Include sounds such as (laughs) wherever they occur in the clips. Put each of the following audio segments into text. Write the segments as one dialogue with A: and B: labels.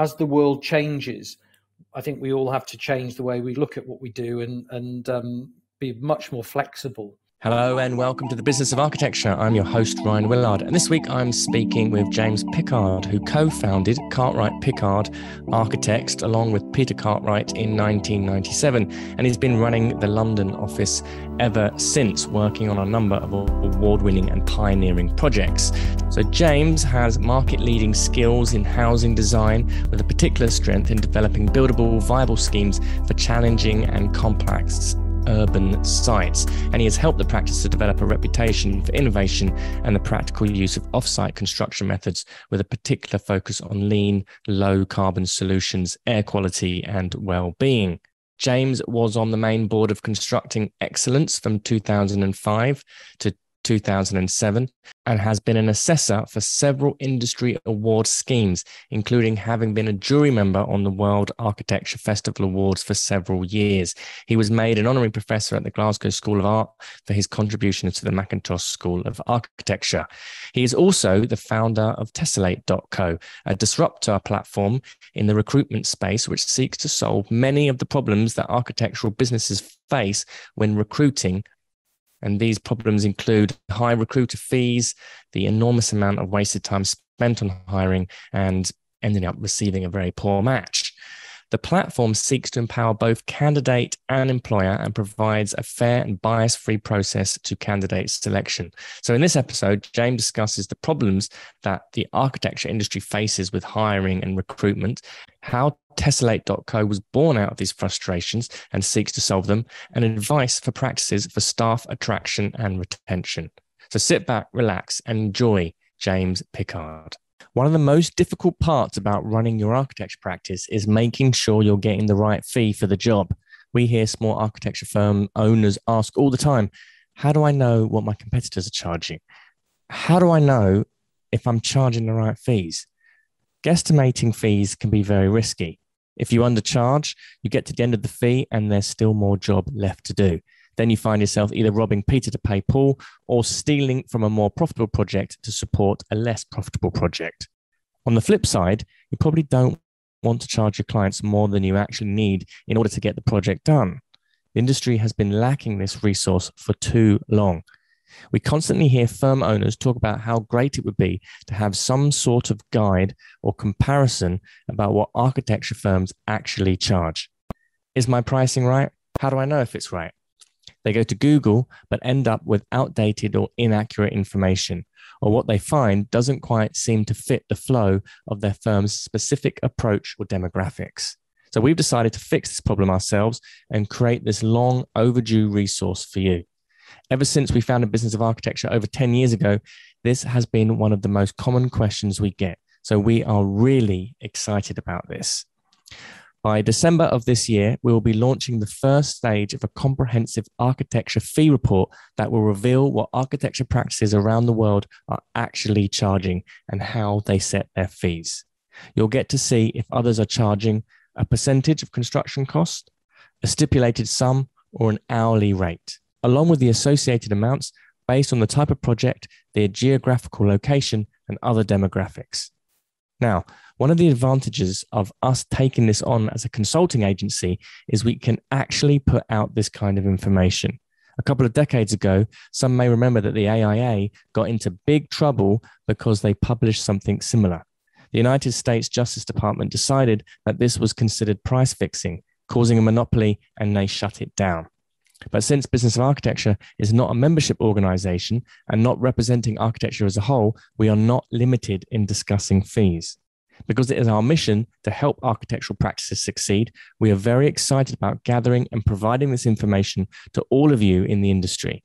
A: as the world changes, I think we all have to change the way we look at what we do and and um, be much more flexible
B: Hello and welcome to the Business of Architecture. I'm your host, Ryan Willard. And this week I'm speaking with James Pickard, who co founded Cartwright Pickard Architects along with Peter Cartwright in 1997. And he's been running the London office ever since, working on a number of award winning and pioneering projects. So, James has market leading skills in housing design with a particular strength in developing buildable, viable schemes for challenging and complex urban sites, and he has helped the practice to develop a reputation for innovation and the practical use of off-site construction methods with a particular focus on lean, low carbon solutions, air quality, and well-being. James was on the main board of Constructing Excellence from 2005 to 2007 and has been an assessor for several industry award schemes, including having been a jury member on the World Architecture Festival Awards for several years. He was made an honorary professor at the Glasgow School of Art for his contributions to the Mackintosh School of Architecture. He is also the founder of Tessellate.co, a disruptor platform in the recruitment space which seeks to solve many of the problems that architectural businesses face when recruiting and these problems include high recruiter fees, the enormous amount of wasted time spent on hiring, and ending up receiving a very poor match. The platform seeks to empower both candidate and employer and provides a fair and bias free process to candidate selection. So, in this episode, James discusses the problems that the architecture industry faces with hiring and recruitment, how Tessellate.co was born out of these frustrations and seeks to solve them, and advice for practices for staff attraction and retention. So, sit back, relax, and enjoy James Pickard. One of the most difficult parts about running your architecture practice is making sure you're getting the right fee for the job. We hear small architecture firm owners ask all the time, How do I know what my competitors are charging? How do I know if I'm charging the right fees? Guesstimating fees can be very risky. If you undercharge, you get to the end of the fee and there's still more job left to do then you find yourself either robbing Peter to pay Paul or stealing from a more profitable project to support a less profitable project. On the flip side, you probably don't want to charge your clients more than you actually need in order to get the project done. The industry has been lacking this resource for too long. We constantly hear firm owners talk about how great it would be to have some sort of guide or comparison about what architecture firms actually charge. Is my pricing right? How do I know if it's right? They go to Google, but end up with outdated or inaccurate information, or what they find doesn't quite seem to fit the flow of their firm's specific approach or demographics. So we've decided to fix this problem ourselves and create this long overdue resource for you. Ever since we founded Business of Architecture over 10 years ago, this has been one of the most common questions we get. So we are really excited about this. By December of this year, we will be launching the first stage of a comprehensive architecture fee report that will reveal what architecture practices around the world are actually charging and how they set their fees. You'll get to see if others are charging a percentage of construction cost, a stipulated sum, or an hourly rate, along with the associated amounts based on the type of project, their geographical location, and other demographics. Now, one of the advantages of us taking this on as a consulting agency is we can actually put out this kind of information. A couple of decades ago, some may remember that the AIA got into big trouble because they published something similar. The United States Justice Department decided that this was considered price fixing, causing a monopoly, and they shut it down. But since Business of Architecture is not a membership organization and not representing architecture as a whole, we are not limited in discussing fees. Because it is our mission to help architectural practices succeed, we are very excited about gathering and providing this information to all of you in the industry.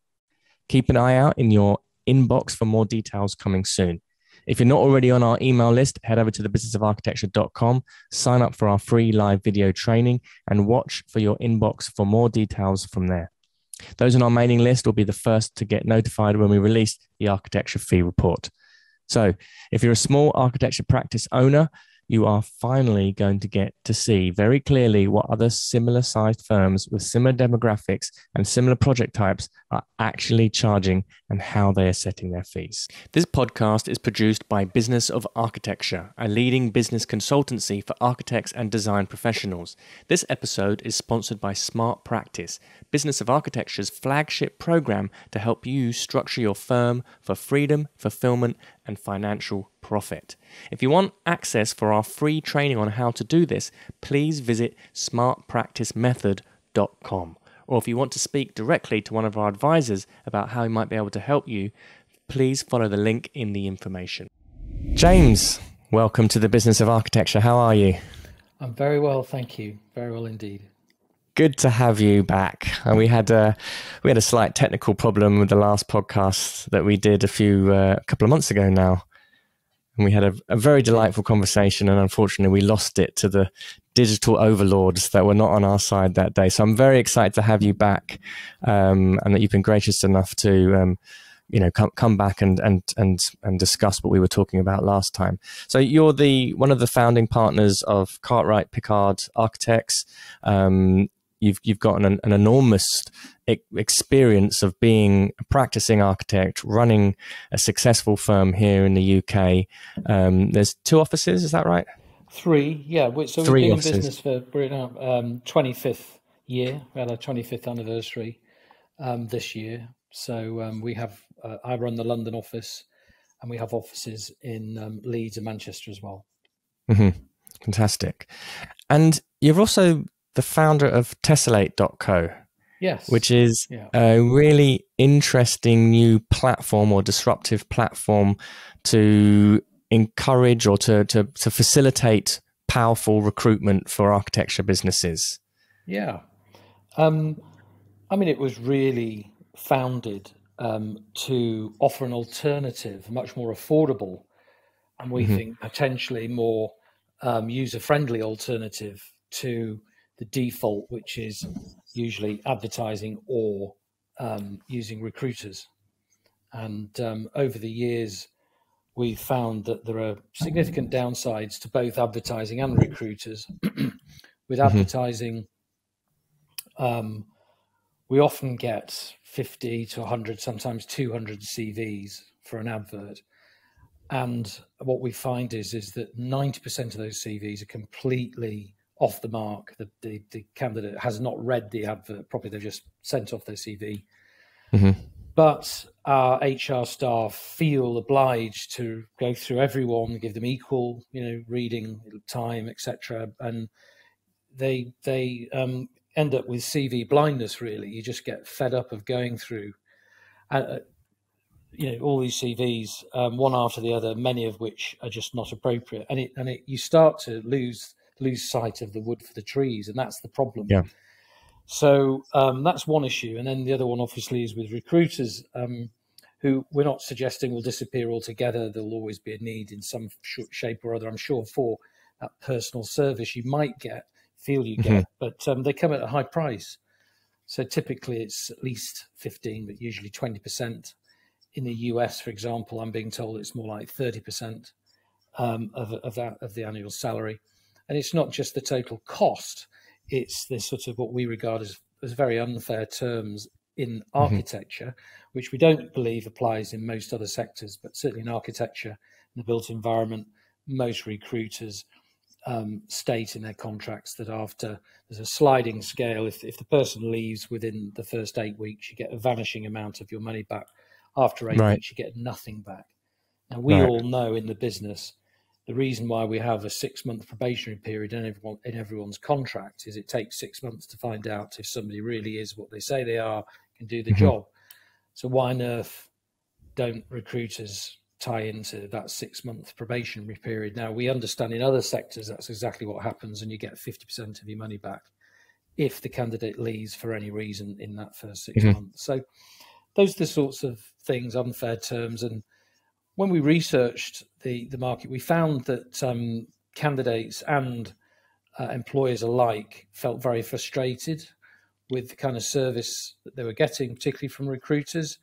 B: Keep an eye out in your inbox for more details coming soon. If you're not already on our email list, head over to thebusinessofarchitecture.com, sign up for our free live video training, and watch for your inbox for more details from there. Those on our mailing list will be the first to get notified when we release the architecture fee report. So, if you're a small architecture practice owner, you are finally going to get to see very clearly what other similar sized firms with similar demographics and similar project types are actually charging and how they are setting their fees. This podcast is produced by Business of Architecture, a leading business consultancy for architects and design professionals. This episode is sponsored by Smart Practice, Business of Architecture's flagship program to help you structure your firm for freedom, fulfillment, and financial profit. If you want access for our free training on how to do this, please visit smartpracticemethod.com. Or if you want to speak directly to one of our advisors about how we might be able to help you, please follow the link in the information. James, welcome to the business of architecture. How are you?
A: I'm very well, thank you. Very well indeed.
B: Good to have you back. And we had a we had a slight technical problem with the last podcast that we did a few uh, a couple of months ago now, and we had a, a very delightful conversation. And unfortunately, we lost it to the digital overlords that were not on our side that day. So I'm very excited to have you back, um, and that you've been gracious enough to. Um, you know, come come back and and and and discuss what we were talking about last time. So you're the one of the founding partners of Cartwright Pickard Architects. Um, you've you've got an, an enormous experience of being a practicing architect, running a successful firm here in the UK. Um, there's two offices, is that right?
A: Three, yeah. So we Three we've been offices. in business for we're in our um, 25th year. We had our 25th anniversary um, this year. So um, we have uh, I run the London office, and we have offices in um, Leeds and Manchester as well.
B: Mm-hmm. Fantastic. And you're also the founder of Tessellate.co.
A: Yes.
B: Which is yeah. a really interesting new platform or disruptive platform to encourage or to, to, to facilitate powerful recruitment for architecture businesses.
A: Yeah. Um, I mean, it was really founded um, to offer an alternative, much more affordable, and we mm-hmm. think potentially more um, user friendly alternative to the default, which is usually advertising or um, using recruiters. And um, over the years, we've found that there are significant downsides to both advertising and recruiters. (clears throat) With mm-hmm. advertising, um, we often get 50 to 100, sometimes 200 CVs for an advert. And what we find is, is that 90% of those CVs are completely off the mark. The, the, the candidate has not read the advert properly. They've just sent off their CV. Mm-hmm. But our HR staff feel obliged to go through everyone, give them equal, you know, reading time, etc. And they they um, end up with CV blindness. Really, you just get fed up of going through, uh, you know, all these CVs, um, one after the other, many of which are just not appropriate, and it and it you start to lose lose sight of the wood for the trees, and that's the problem.
B: Yeah.
A: So um, that's one issue, and then the other one obviously is with recruiters, um, who we're not suggesting will disappear altogether. There'll always be a need in some shape or other, I'm sure, for that personal service you might get, feel you get, mm-hmm. but um, they come at a high price. So typically it's at least 15, but usually 20%. In the US, for example, I'm being told it's more like 30% um, of, of that of the annual salary. And it's not just the total cost, it's the sort of what we regard as, as very unfair terms in mm-hmm. architecture, mm-hmm. which we don't believe applies in most other sectors, but certainly in architecture, in the built environment, most recruiters um, state in their contracts that after there's a sliding scale, if, if the person leaves within the first eight weeks, you get a vanishing amount of your money back. After eight right. weeks, you get nothing back. Now, we right. all know in the business the reason why we have a six month probationary period in everyone in everyone's contract is it takes six months to find out if somebody really is what they say they are, can do the mm-hmm. job. So why on earth don't recruiters tie into that six month probationary period? Now we understand in other sectors that's exactly what happens, and you get fifty percent of your money back if the candidate leaves for any reason in that first 6 mm-hmm. months. So those are the sorts of things, unfair terms, and when we researched the, the market, we found that um, candidates and uh, employers alike felt very frustrated with the kind of service that they were getting, particularly from recruiters.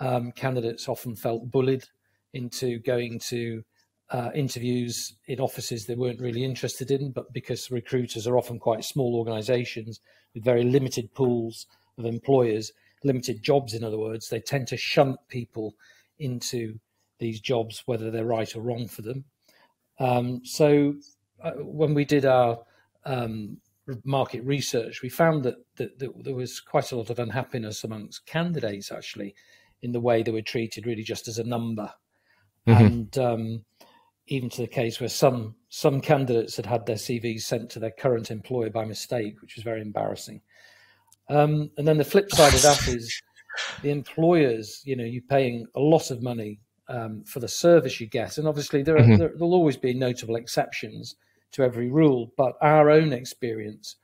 A: Um, candidates often felt bullied into going to uh, interviews in offices they weren't really interested in, but because recruiters are often quite small organizations with very limited pools of employers, limited jobs, in other words, they tend to shunt people into these jobs, whether they're right or wrong for them. Um, so uh, when we did our um, market research, we found that, that, that, there was quite a lot of unhappiness amongst candidates actually in the way they were treated, really just as a number. Mm-hmm. And um, even to the case where some some candidates had had their CVs sent to their current employer by mistake, which was very embarrassing. Um, and then the flip side of that is (laughs) the employers. You know, you're paying a lot of money um, for the service you get, and obviously there, mm-hmm. there will always be notable exceptions to every rule. But our own experience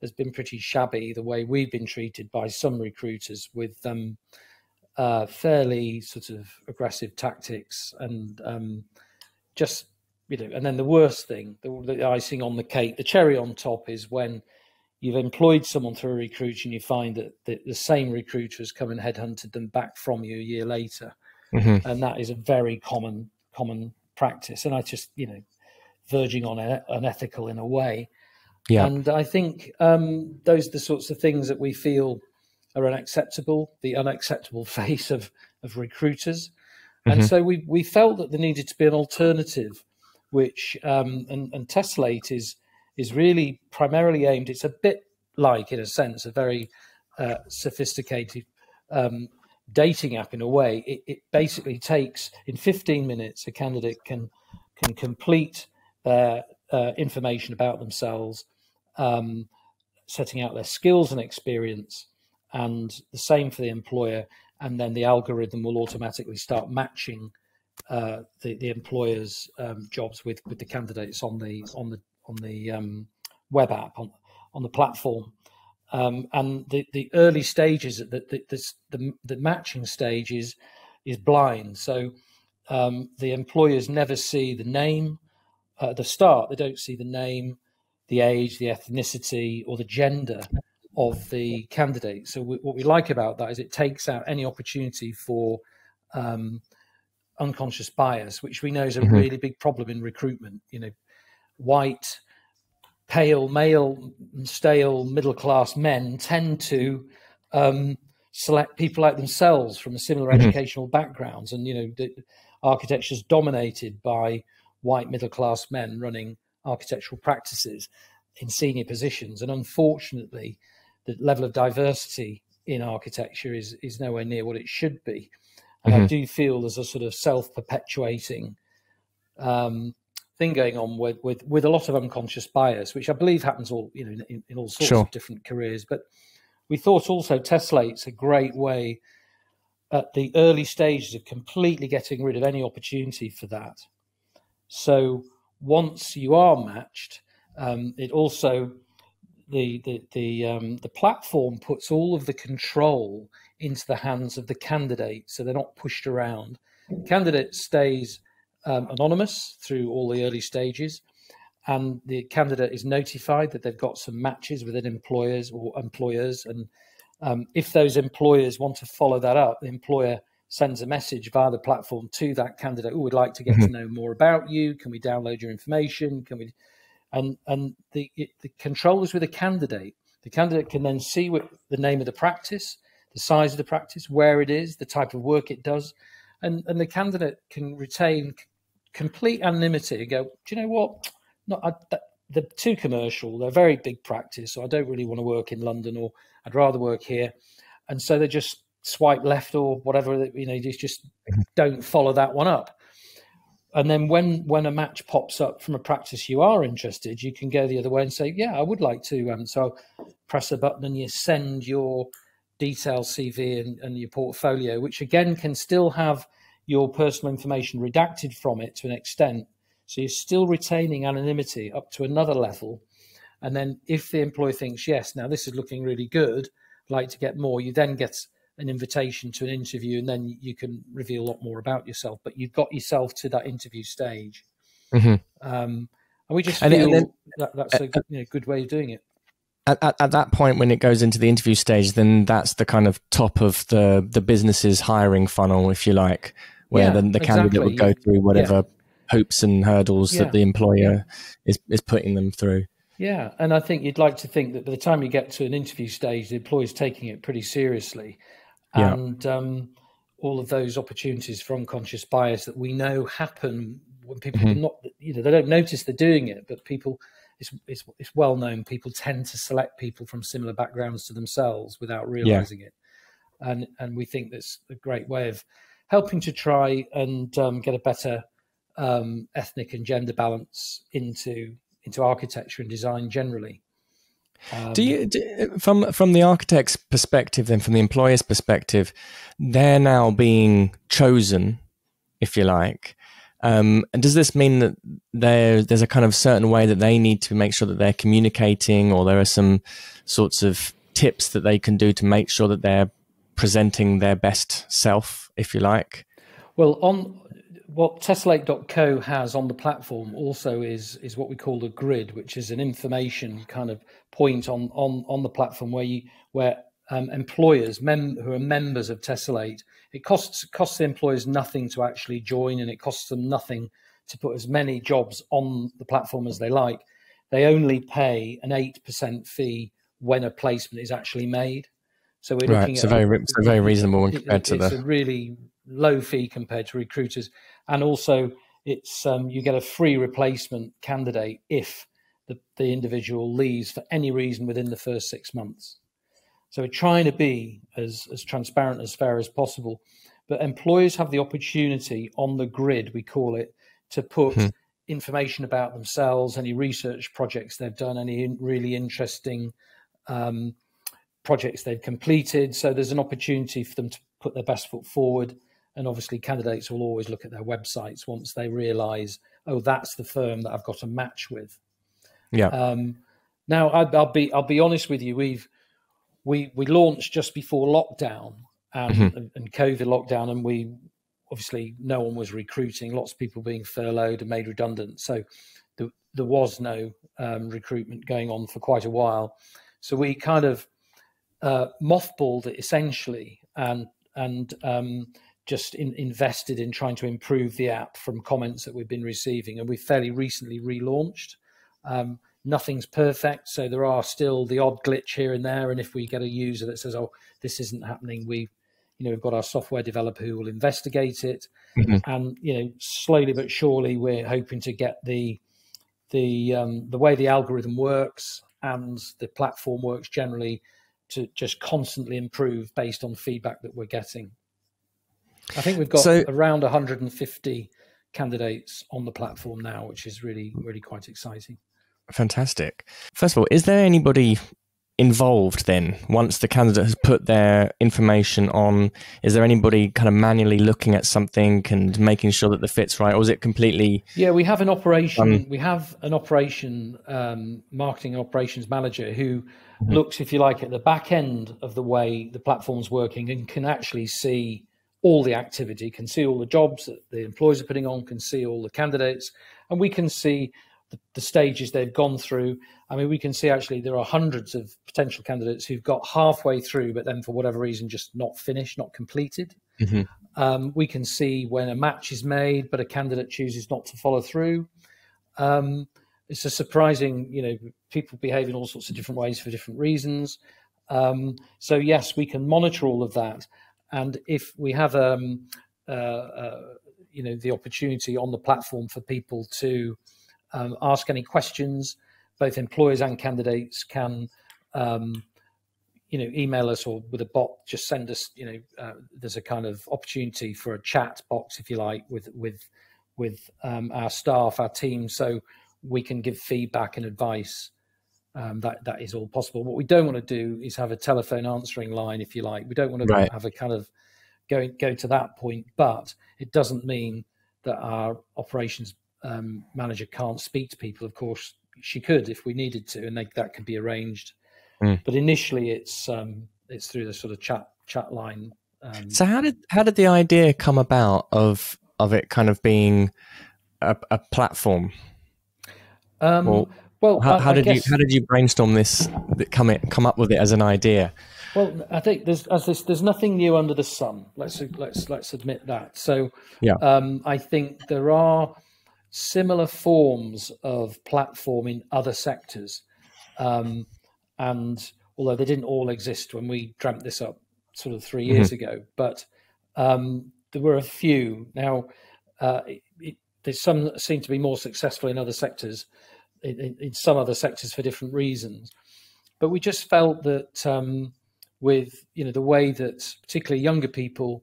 A: has been pretty shabby. The way we've been treated by some recruiters with um, uh, fairly sort of aggressive tactics and um, just you know, and then the worst thing, the, the, icing on the cake, the cherry on top is when you've employed someone through a recruit and you find that the, the same recruiter has come and headhunted them back from you a year later, mm-hmm. and that is a very common common practice. And I just you know, verging on unethical in a way. Yeah. And I think um, those are the sorts of things that we feel are unacceptable. The unacceptable (laughs) face of of recruiters. And mm-hmm. so we, we felt that there needed to be an alternative, which um, and, and Tessellate is is really primarily aimed. It's a bit like, in a sense, a very uh, sophisticated um, dating app in a way. It, it, basically takes in 15 minutes a candidate can can complete their uh, information about themselves, um, setting out their skills and experience, and the same for the employer and then the algorithm will automatically start matching uh, the the employer's um, jobs with with the candidates on the on the on the um, web app on on the platform. Um, and the, the early stages, the the, the the matching stage is is blind. So um, the employers never see the name at the start. They don't see the name, the age, the ethnicity, or the gender of the candidate. So we, what we like about that is it takes out any opportunity for um, unconscious bias, which we know is a mm-hmm. really big problem in recruitment. You know, white, pale, male, stale, middle class men tend to um, select people like themselves from similar mm-hmm. educational backgrounds, and you know, the architecture is dominated by white middle class men running architectural practices in senior positions, and unfortunately the level of diversity in architecture is is nowhere near what it should be. And mm-hmm. I do feel there's a sort of self perpetuating um, thing going on with, with with a lot of unconscious bias, which I believe happens all you know in, in all sorts sure. of different careers. But we thought also Tessellate's a great way at the early stages of completely getting rid of any opportunity for that. So once you are matched, um, it also the the the um, the platform puts all of the control into the hands of the candidate, so they're not pushed around. The candidate stays um, anonymous through all the early stages, and the candidate is notified that they've got some matches within employers or employers, and um, if those employers want to follow that up, the employer sends a message via the platform to that candidate. Oh, we'd like to get mm-hmm. to know more about you. Can we download your information? Can we and and the the control is with a candidate. The candidate can then see what the name of the practice, the size of the practice, where it is, the type of work it does, and and the candidate can retain complete anonymity and go, do you know what? Not I, that, they're too commercial. They're very big practice, so I don't really want to work in London, or I'd rather work here. And so they just swipe left or whatever. You know, just just mm-hmm. don't follow that one up and then when when a match pops up from a practice you are interested, you can go the other way and say, "Yeah, I would like to." And so press a button and you send your detailed CV and, and your portfolio, which again can still have your personal information redacted from it to an extent. So you're still retaining anonymity up to another level. And then if the employer thinks, yes, now this is looking really good, I'd like to get more, you then get an invitation to an interview, and then you can reveal a lot more about yourself. But you've got yourself to that interview stage, mm-hmm. um, and we just and feel then, that that's a uh, you know, good way of doing it.
B: At, at, at, that point, when it goes into the interview stage, then that's the kind of top of the the business's hiring funnel, if you like, where yeah, then the exactly. candidate would go through whatever. Yeah. hoops and hurdles yeah. that the employer is is putting them through.
A: Yeah, and I think you'd like to think that by the time you get to an interview stage, the employer's taking it pretty seriously, and yeah. um, all of those opportunities for unconscious bias that we know happen when people mm-hmm. not, you know, they don't notice they're doing it, but people, it's, it's, it's well known. People tend to select people from similar backgrounds to themselves without realizing yeah. it, and and we think that's a great way of helping to try and um, get a better um, ethnic and gender balance into into architecture and design generally.
B: Um, do you, do, from from the architect's perspective, then from the employer's perspective, they're now being chosen, if you like. Um, and does this mean that there there's a kind of certain way that they need to make sure that they're communicating, or there are some sorts of tips that they can do to make sure that they're presenting their best self, if you like?
A: Well, on what Tessellate.co has on the platform also is is what we call a grid, which is an information kind of point on on on the platform where you where um, employers mem- who are members of Tessellate, it costs costs the employers nothing to actually join, and it costs them nothing to put as many jobs on the platform as they like. They only pay an eight percent fee when a placement is actually made.
B: So we're right, looking so at very, so very reasonable compared to
A: the. a really low fee compared to recruiters, and also it's um, you get a free replacement candidate if the, the individual leaves for any reason within the first six months. So we're trying to be as as transparent as fair as possible, but employers have the opportunity on the grid we call it to put. Hmm. Information about themselves, any research projects they've done, any really interesting um, projects they've completed. So there's an opportunity for them to put their best foot forward. And obviously, candidates will always look at their websites once they realise, oh, that's the firm that I've got a match with.
B: Yeah. Um,
A: now, I, will be I'll be honest with you. We've we we launched just before lockdown and, mm-hmm. and COVID lockdown, and we obviously no one was recruiting. Lots of people being furloughed and made redundant. So there, there was no um, recruitment going on for quite a while. So we kind of uh, mothballed it essentially and and um, just in, invested in trying to improve the app from comments that we've been receiving, and we've fairly recently relaunched. Um, nothing's perfect, so there are still the odd glitch here and there. And if we get a user that says, "Oh, this isn't happening," we, you know, we've got our software developer who will investigate it, mm-hmm. and you know, slowly but surely, we're hoping to get the the um, the way the algorithm works and the platform works generally to just constantly improve based on feedback that we're getting. I think we've got so, around 150 candidates on the platform now, which is really, really quite exciting.
B: Fantastic. First of all, is there anybody involved then once the candidate has put their information on is there anybody kind of manually looking at something and making sure that the fit's right or is it completely
A: yeah we have an operation um, we have an operation um, marketing operations manager who mm-hmm. looks if you like at the back end of the way the platform's working and can actually see all the activity can see all the jobs that the employers are putting on can see all the candidates and we can see the, the, stages they've gone through. I mean, we can see actually there are hundreds of potential candidates who've got halfway through, but then for whatever reason just not finished, not completed. Mm-hmm. Um, we can see when a match is made, but a candidate chooses not to follow through. Um, it's a surprising, you know, people behave in all sorts of different ways for different reasons. Um, so yes, we can monitor all of that, and if we have, um, uh, uh, you know, the opportunity on the platform for people to um, ask any questions. Both employers and candidates can, um, you know, email us or with a bot, just send us. You know, uh, there's a kind of opportunity for a chat box, if you like, with with with um, our staff, our team, so we can give feedback and advice. Um, that that is all possible. What we don't want to do is have a telephone answering line, if you like. We don't want to right. have a kind of go go to that point, but it doesn't mean that our operations um, manager can't speak to people, of course she could if we needed to, and they, that could be arranged. Mm. But initially, it's um, it's through the sort of chat chat line.
B: Um, so how did how did the idea come about of of it kind of being a, a platform?
A: Um, or, well,
B: how, how did guess, you how did you brainstorm this? Come it, come up with it as an idea.
A: Well, I think there's as this, there's nothing new under the sun. Let's let's let's admit that. So, yeah, um, I think there are similar forms of platform in other sectors. Um, and although they didn't all exist when we dreamt this up sort of 3 years mm-hmm. ago, but um, there were a few. Now, uh, it, it, there's some seem to be more successful in other sectors, in, in, in, some other sectors for different reasons. But we just felt that um, with you know the way that particularly younger people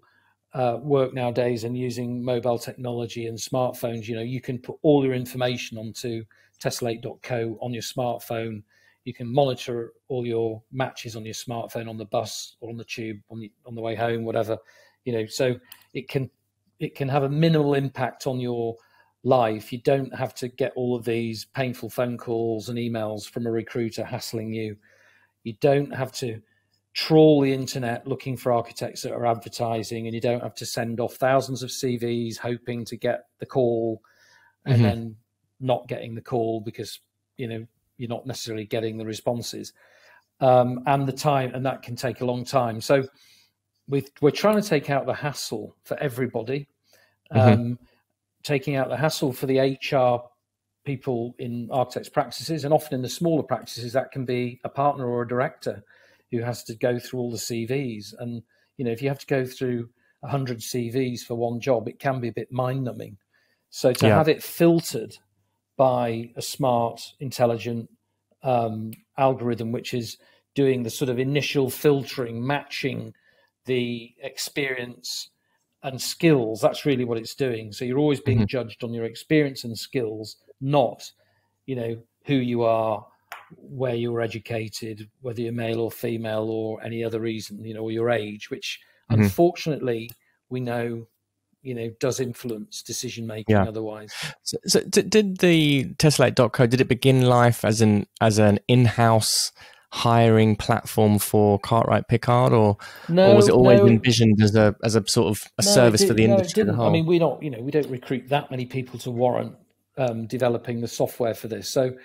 A: uh, work nowadays and using mobile technology and smartphones, you know, you can put all your information onto tessellate.co on your smartphone. You can monitor all your matches on your smartphone, on the bus or on the tube, on the on the way home, whatever. You know, so it can it can have a minimal impact on your life. You don't have to get all of these painful phone calls and emails from a recruiter hassling you. You don't have to trawl the internet looking for architects that are advertising, and you don't have to send off thousands of CVs hoping to get the call, and mm-hmm. then not getting the call because you know you're not necessarily getting the responses, um, and the time, and that can take a long time. So we are trying to take out the hassle for everybody, mm-hmm. um, taking out the hassle for the HR people in architects practices, and often in the smaller practices that can be a partner or a director who has to go through all the CVs. And you know, if you have to go through hundred CVs for one job, it can be a bit mind numbing. So to yeah. have it filtered by a smart, intelligent um, algorithm, which is doing the sort of initial filtering, matching the experience and skills. That's really what it's doing. So you're always being mm-hmm. judged on your experience and skills, not, you know, who you are, where you were educated, whether you're male or female or any other reason, you know, or your age, which mm-hmm. unfortunately we know, you know, does influence decision making. Yeah. Otherwise,
B: so, so did the Tessellate.co did it begin life as an as an in house hiring platform for Cartwright Pickard, or, no, or was it always no, envisioned as a as a sort of a no, service did, for the industry as a whole?
A: I mean, we don't you know we don't recruit that many people to warrant um, developing the software for this. So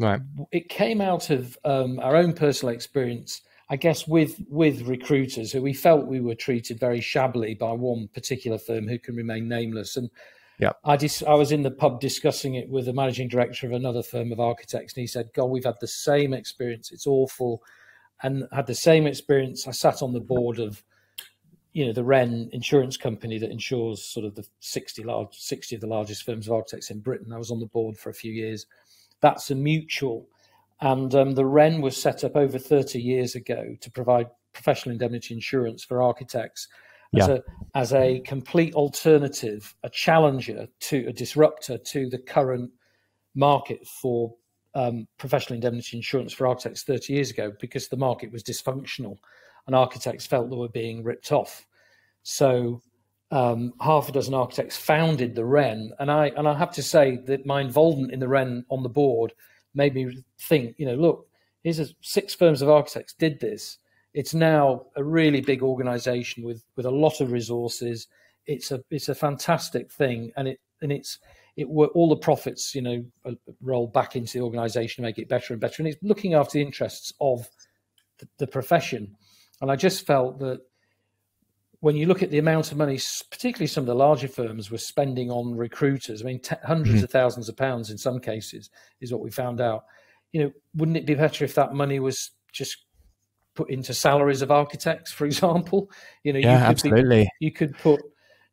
B: Right.
A: It came out of um, our own personal experience, I guess, with with recruiters who we felt we were treated very shabbily by one particular firm who can remain nameless. And
B: yeah,
A: I I was in the pub discussing it with the managing director of another firm of architects, and he said, "God, we've had the same experience. It's awful." And had the same experience. I sat on the board of you know the Wren insurance company that insures sort of the 60 large 60 of the largest firms of architects in Britain. I was on the board for a few years that's a mutual. And um, the Wren was set up over 30 years ago to provide professional indemnity insurance for architects yeah. as, a, as a complete alternative, a challenger to a disruptor to the current market for um, professional indemnity insurance for architects 30 years ago because the market was dysfunctional and architects felt they were being ripped off. So um, half a dozen architects founded the Wren, and I and I have to say that my involvement in the Wren on the board made me think. You know, look, here's a, six firms of architects did this. It's now a really big organisation with with a lot of resources. It's a it's a fantastic thing, and it and it's it all the profits you know roll back into the organisation to make it better and better, and it's looking after the interests of the, the profession. And I just felt that when you look at the amount of money, particularly some of the larger firms were spending on recruiters, I mean, 100s mm-hmm. of thousands of pounds in some cases is what we found out. You know, wouldn't it be better if that money was just put into salaries of architects, for example? (laughs) You know,
B: yeah, you could absolutely.
A: Be, you could put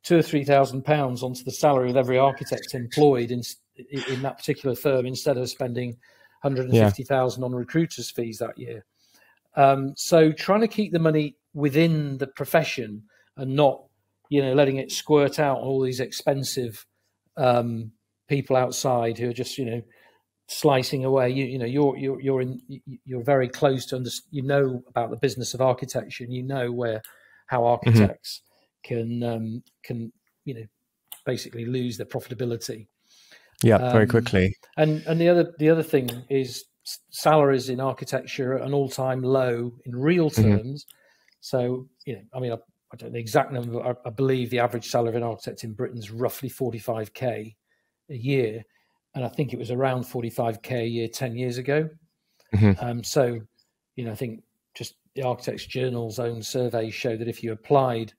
A: two or three thousand pounds onto the salary of every architect employed in in that particular firm instead of spending 150,000 yeah. on recruiters' fees that year. Um, so trying to keep the money within the profession and not you know letting it squirt out all these expensive um, people outside who are just you know slicing away. You you know you're you're you're in you're very close to under, you know about the business of architecture and you know where how mm-hmm. architects mm-hmm. can um, can you know basically lose their profitability.
B: Yeah, um, very quickly.
A: And and the other the other thing is salaries in architecture at an all time low in real mm-hmm. terms. Mm-hmm. So you know, I mean, I don't know the exact number. I, I, believe the average salary of an architect in Britain is roughly 45k a year, and I think it was around 45k a year 10 years ago. Mm-hmm. Um, so, you know, I think just the Architects Journal's own surveys show that if you applied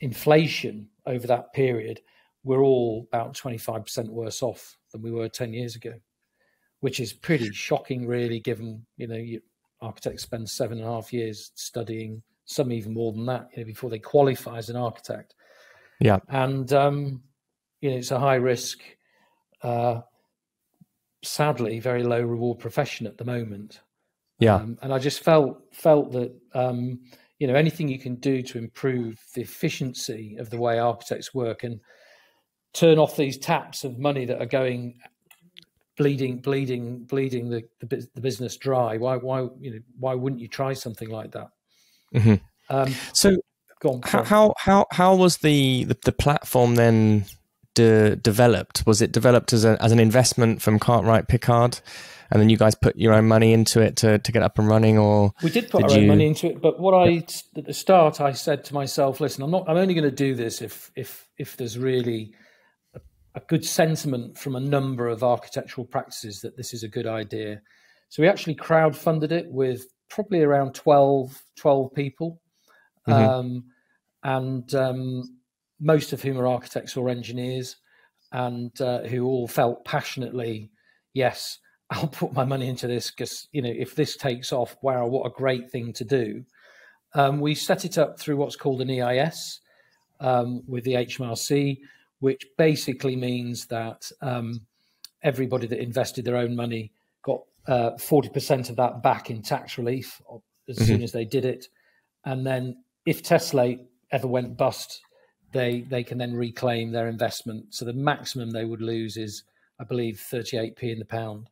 A: inflation over that period, we're all about 25% worse off than we were 10 years ago, which is pretty shocking, really, given, you know, you, architects spend seven and a half years studying, some even more than that, you know, before they qualify as an architect.
B: Yeah.
A: And, um, you know, it's a high risk, uh, sadly, very low reward profession at the moment.
B: Yeah.
A: Um, and I just felt felt that um, you know anything you can do to improve the efficiency of the way architects work and turn off these taps of money that are going bleeding bleeding bleeding the, the, the business dry why why you know why wouldn't you try something like that
B: mm-hmm. um, so on, how, how how how was the the, the platform then de- developed? Was it developed as, a, as an investment from cartwright pickard and then you guys put your own money into it to, to get up and running or
A: we did put did our you... own money into it but what i at the start i said to myself listen i'm not i'm only going to do this if if if there's really a, a good sentiment from a number of architectural practices that this is a good idea. So we actually crowd funded it with probably around 12 12 people mm-hmm. um, and um, most of whom are architects or engineers and uh, who all felt passionately yes (laughs) I'll put my money into this because you know if this takes off, wow, what a great thing to do. Um, we set it up through what's called an EIS um, with the HMRC, which basically means that um, everybody that invested their own money got forty uh, percent of that back in tax relief as mm-hmm. soon as they did it, and then if Tessellate ever went bust, they they can then reclaim their investment. So the maximum they would lose is, I believe, thirty eight p in the pound.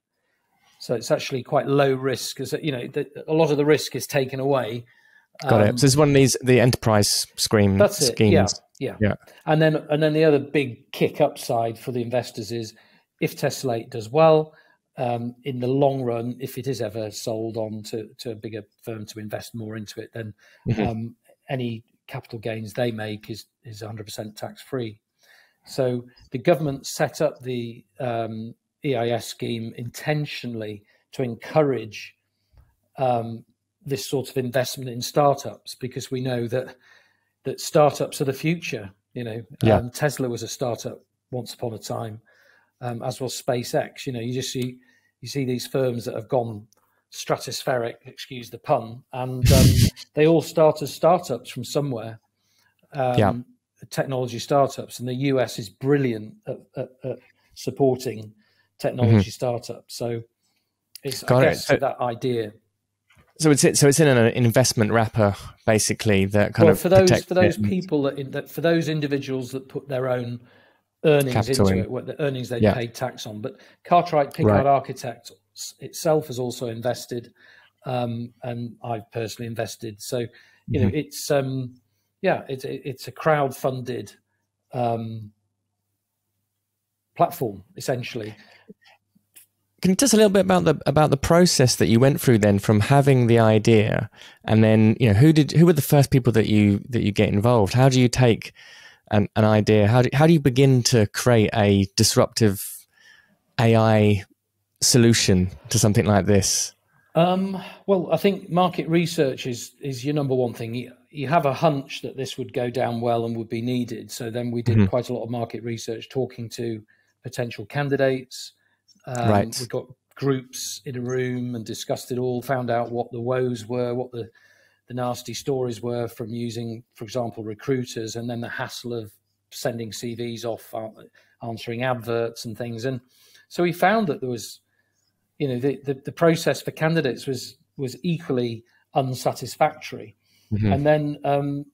A: So it's actually quite low risk because you know the, a lot of the risk is taken away.
B: Got um, it. So it's one of these the enterprise screen
A: that's
B: schemes.
A: It. Yeah, yeah, yeah. And then and then the other big kick upside for the investors is if Tessellate does well. Um, in the long run, if it is ever sold on to, to a bigger firm to invest more into it, then mm-hmm. um, any capital gains they make is is 100% tax free. So the government set up the um, EIS scheme intentionally to encourage um, this sort of investment in startups because we know that that startups are the future. You know, yeah. um, Tesla was a startup once upon a time, um, as was SpaceX. You know, you just see you see these firms that have gone stratospheric, excuse the pun, and um, (laughs) they all start as startups from somewhere. yeah. Technology startups, and the US is brilliant at, at, at supporting technology mm-hmm. startup. So it's Got I guess it. So, that idea.
B: So it's so it's in an investment wrapper basically that kind well, of
A: for those for those people that, in, that, for those individuals that put their own earnings Capital into in. it, what the earnings they yeah. paid tax on. But Cartwright Pickard right. Architect itself has also invested, um, and I've personally invested. So you mm-hmm. know it's um, yeah it's it's a crowd funded um, platform essentially
B: can you tell us a little bit about the about the process that you went through then from having the idea and then you know who did who were the first people that you that you get involved? How do you take an, an idea? How do how do you begin to create a disruptive AI solution to something like this?
A: Um, well, I think market research is is your number one thing. You, you, have a hunch that this would go down well and would be needed. So then we did mm-hmm. quite a lot of market research, talking to potential candidates um, right. We got groups in a room and discussed it all, found out what the woes were, what the, the nasty stories were from using, for example, recruiters, and then the hassle of sending CVs off, uh, answering adverts and things. And so we found that there was, you know, the, the, the process for candidates was was equally unsatisfactory. Mm-hmm. And then um,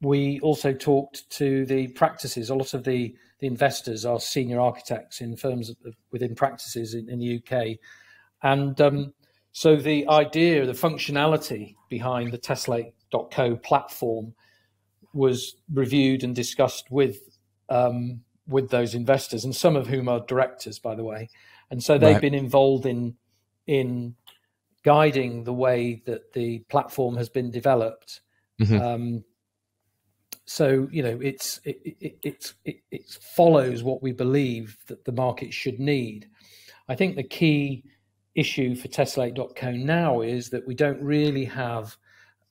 A: we also talked to the practices. A lot of the, the investors are senior architects in firms within practices in, in the UK. And um, so the idea, the functionality behind the Tessellate.co platform was reviewed and discussed with um, with those investors, and some of whom are directors, by the way. And so they've right. been involved in in guiding the way that the platform has been developed. Mm-hmm. Um, so you know it's it, it, it, it, it follows what we believe that the market should need i think the key issue for tessellate.co now is that we don't really have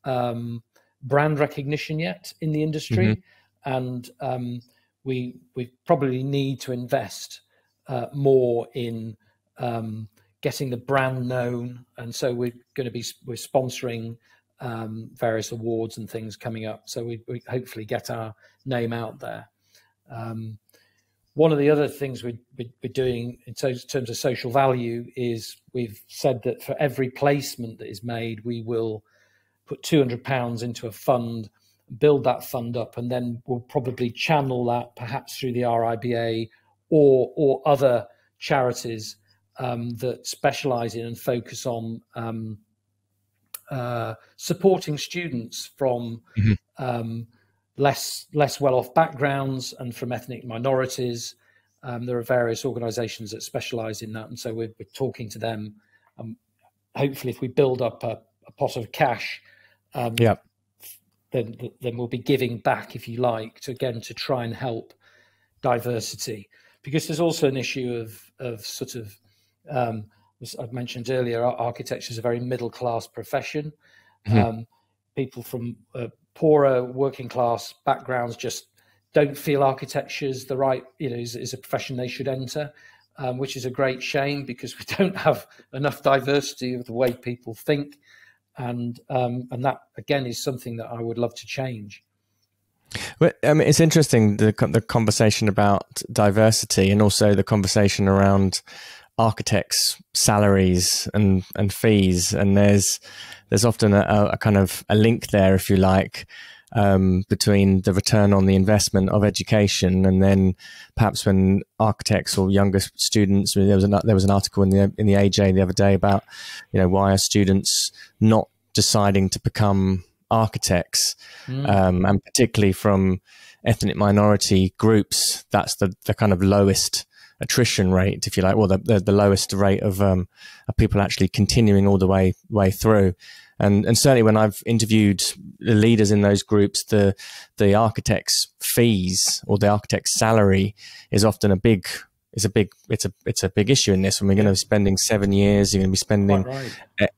A: um, brand recognition yet in the industry mm-hmm. and um, we we probably need to invest uh, more in um, getting the brand known, and so we're going to be we're sponsoring um, various awards and things coming up. So we, we, hopefully get our name out there. Um, one of the other things we, are doing in terms of social value is we've said that for every placement that is made, we will put £200 into a fund, build that fund up, and then we'll probably channel that perhaps through the RIBA or, or other charities um, that specialize in and focus on um, uh, supporting students from mm-hmm. um, less less well off backgrounds and from ethnic minorities. Um, there are various organisations that specialise in that, and so we're, we're talking to them. Um, hopefully, if we build up a, a pot of cash, um,
B: yeah,
A: then then we'll be giving back, if you like, to again to try and help diversity, because there's also an issue of of sort of um, as I've mentioned earlier, architecture is a very middle class profession. Mm-hmm. Um, people from uh, poorer working class backgrounds just don't feel architecture is the right, you know, is, is a profession they should enter, um, which is a great shame because we (laughs) don't have enough diversity of the way people think, and um, and that again is something that I would love to change.
B: Well, I mean, it's interesting the the conversation about diversity and also the conversation around architects' salaries and and fees, and there's there's often a, a kind of a link there, if you like, um, between the return on the investment of education, and then perhaps when architects or younger students, there was an, there was an article in the in the AJ the other day about you know why are students not deciding to become architects, mm. um, and particularly from ethnic minority groups, that's the the kind of lowest attrition rate, if you like, well, the, the, the lowest rate of, um, of people actually continuing all the way way through. And and certainly when I've interviewed the leaders in those groups, the the architect's fees or the architect's salary is often a big is a big it's a it's a big issue in this. When we're going to be spending seven years, you're going to be spending right.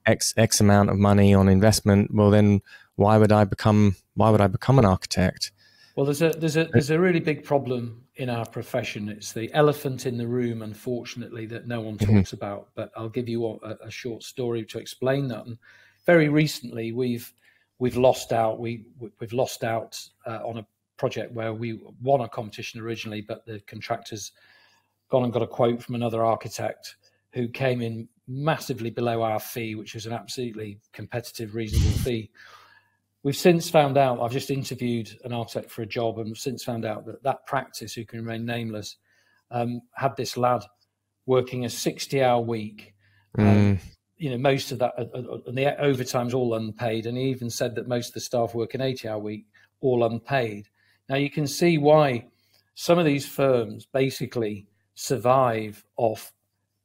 B: x x amount of money on investment. Well, then why would I become why would I become an architect?
A: Well, there's a there's a there's a really big problem in our profession. It's the elephant in the room, unfortunately, that no one mm-hmm. talks about. But I'll give you a, a, short story to explain that. And very recently, we've we've lost out. We we've lost out uh, on a project where we won a competition originally, but the contractors gone and got a quote from another architect who came in massively below our fee, which was an absolutely competitive, reasonable fee. We've since found out, I've just interviewed an architect for a job and we've since found out that that practice, who can remain nameless, um, had this lad working a 60 hour week. Um, mm. you know, most of that, uh, uh, and the overtime's all unpaid. And he even said that most of the staff work an 80 hour week, all unpaid. Now you can see why some of these firms basically survive off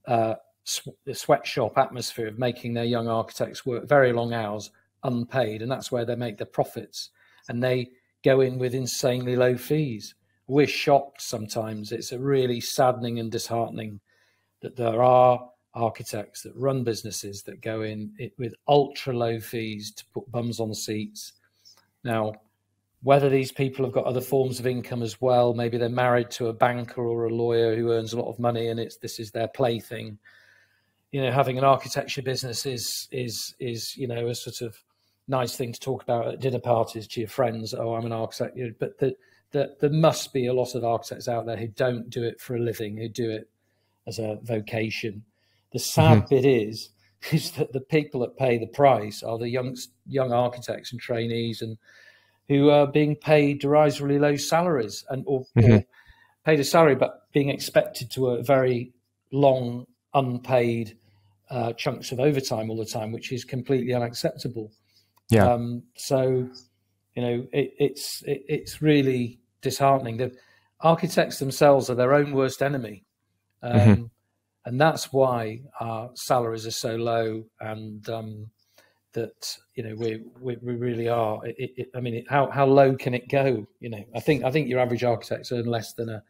A: uh, sw- the sweatshop atmosphere of making their young architects work very long hours unpaid, and that's where they make their profits. And they go in with insanely low fees. We're shocked sometimes. It's a really saddening and disheartening that there are architects that run businesses that go in with ultra low fees to put bums on seats. Now, whether these people have got other forms of income as well, maybe they're married to a banker or a lawyer who earns a lot of money and it's this is their plaything. You know, having an architecture business is is is you know a sort of nice thing to talk about at dinner parties to your friends. Oh, I'm an architect. But the, the, there must be a lot of architects out there who don't do it for a living, who do it as a vocation. The sad mm-hmm. bit is, (laughs) is that the people that pay the price are the young young architects and trainees, and who are being paid derisorily low salaries and or, mm-hmm. or paid a salary, but being expected to work very long, unpaid uh, chunks of overtime all the time, which is completely unacceptable.
B: Yeah.
A: Um, so, you know, it, it's it, it's really disheartening. The architects themselves are their own worst enemy, um, mm-hmm. and that's why our salaries are so low, and um, that you know we we, we really are. It, I mean, how how low can it go? You know, I think I think your average architects earn less than a,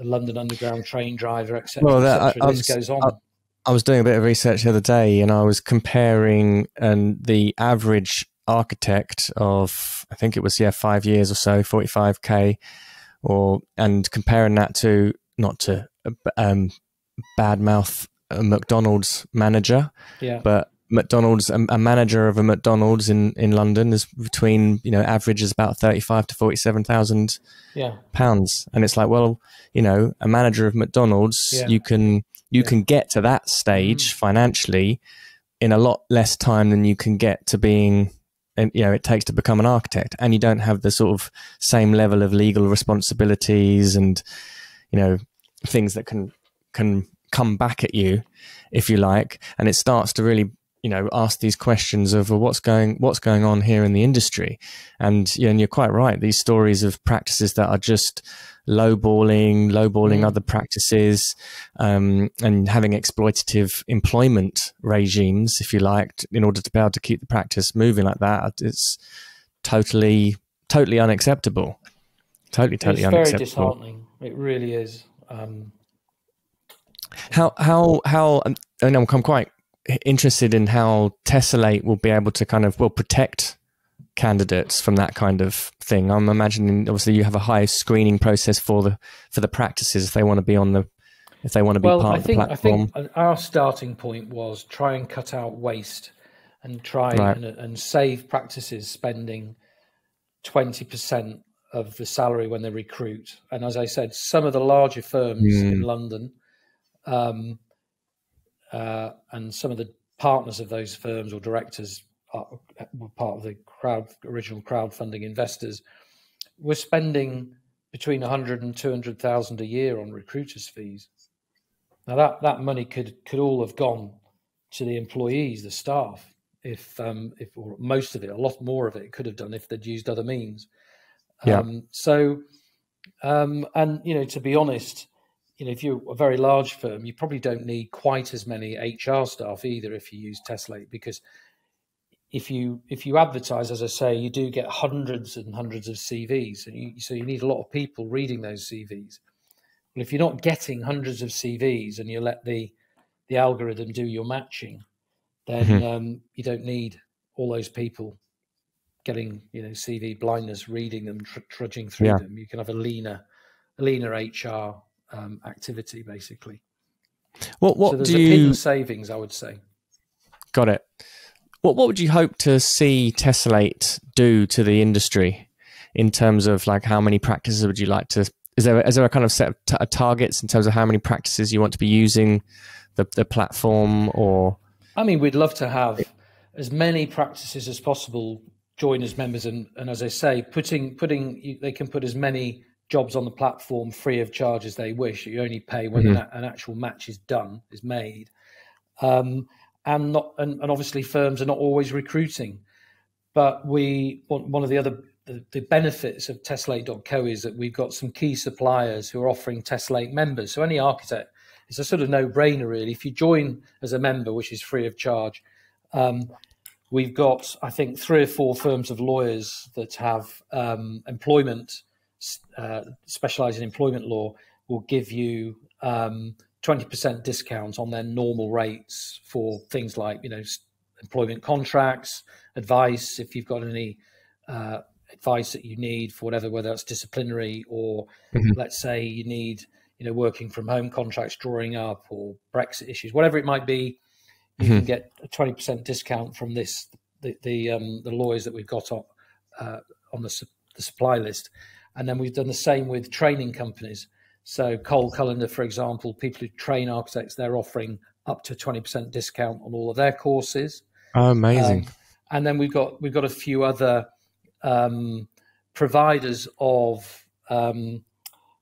A: a London Underground train driver, etc. Well, that, I, this goes on. I,
B: was doing a bit of research the other day and I was comparing and the average architect of I think it was yeah five years or so, forty five k, or and comparing that to not to uh, um, badmouth a McDonald's manager,
A: yeah.
B: but McDonald's a, a, manager of a McDonald's in, in London is between you know average is about thirty five to forty seven thousand
A: yeah.
B: pounds, and it's like well you know a manager of McDonald's yeah. you can you yeah. can get to that stage mm. financially in a lot less time than you can get to being and you know it takes to become an architect and you don't have the sort of same level of legal responsibilities and you know things that can can come back at you if you like and it starts to really you know ask these questions of well, what's going what's going on here in the industry? And yeah, and you're quite right. These stories of practices that are just lowballing lowballing mm. other practices um, and having exploitative employment regimes if you like in order to be able to keep the practice moving like that it's totally totally unacceptable. Totally totally
A: it's
B: unacceptable.
A: very disheartening. It really is. Um,
B: how how how and I'm quite interested in how Tessellate will be able to kind of will protect candidates from that kind of thing. I'm imagining obviously you have a high screening process for the for the practices if they want to be on the if they want to be
A: well,
B: part
A: I think,
B: of the platform.
A: I think our starting point was try and cut out waste and try right. and, and save practices spending twenty percent of the salary when they recruit. And as I said, some of the larger firms mm. in London um, uh, and some of the partners of those firms or directors are, were part of the crowd original crowdfunding investors. We're spending between 100 and 200,000 a year on recruiters' fees. Now that that money could could all have gone to the employees, the staff, if um, if or most of it, a lot more of it could have done if they'd used other means. Yeah. Um, so, um, and you know, to be honest, you know, if you're a very large firm, you probably don't need quite as many HR staff either if you use Tessellate because if you if you advertise, as I say, you do get hundreds and hundreds of CVs, and you, so you need a lot of people reading those CVs. Well, if you're not getting hundreds of CVs and you let the the algorithm do your matching, then mm-hmm. um, you don't need all those people getting you know CV blindness, reading them, tr- trudging through yeah. them. You can have a leaner, a leaner HR um, activity, basically.
B: What what
A: so
B: do you
A: savings? I would say.
B: Got it. What what would you hope to see Tessellate do to the industry in terms of like how many practices would you like to? Is there is there a kind of set of t- targets in terms of how many practices you want to be using the the platform or?
A: I mean, we'd love to have as many practices as possible join as members, and, and as I say, putting putting they can put as many jobs on the platform free of charge as they wish. You only pay when mm-hmm. an, an, actual match is done, is made. Um, and not and, and, obviously firms are not always recruiting. But we one of the other the, the benefits of Tessellate.co is that we've got some key suppliers who are offering Tessellate members. So any architect, it's a sort of no-brainer really. If you join as a member, which is free of charge, um, we've got I think three or four firms of lawyers that have um, employment uh, specialize in employment law will give you um, 20% discount on their normal rates for things like, you know, employment contracts, advice, if you've got any uh, advice that you need for whatever, whether it's disciplinary or mm-hmm. let's say you need, you know, working from home contracts drawing up or Brexit issues, whatever it might be, you mm-hmm. can get a 20% discount from this, the, the, um, the lawyers that we've got on, uh, on the, the supply list. And then we've done the same with training companies. So Cole Cullender, for example, people who train architects, they're offering up to 20% discount on all of their courses.
B: Oh, amazing. Um,
A: and then we've got we've got a few other um, providers of um,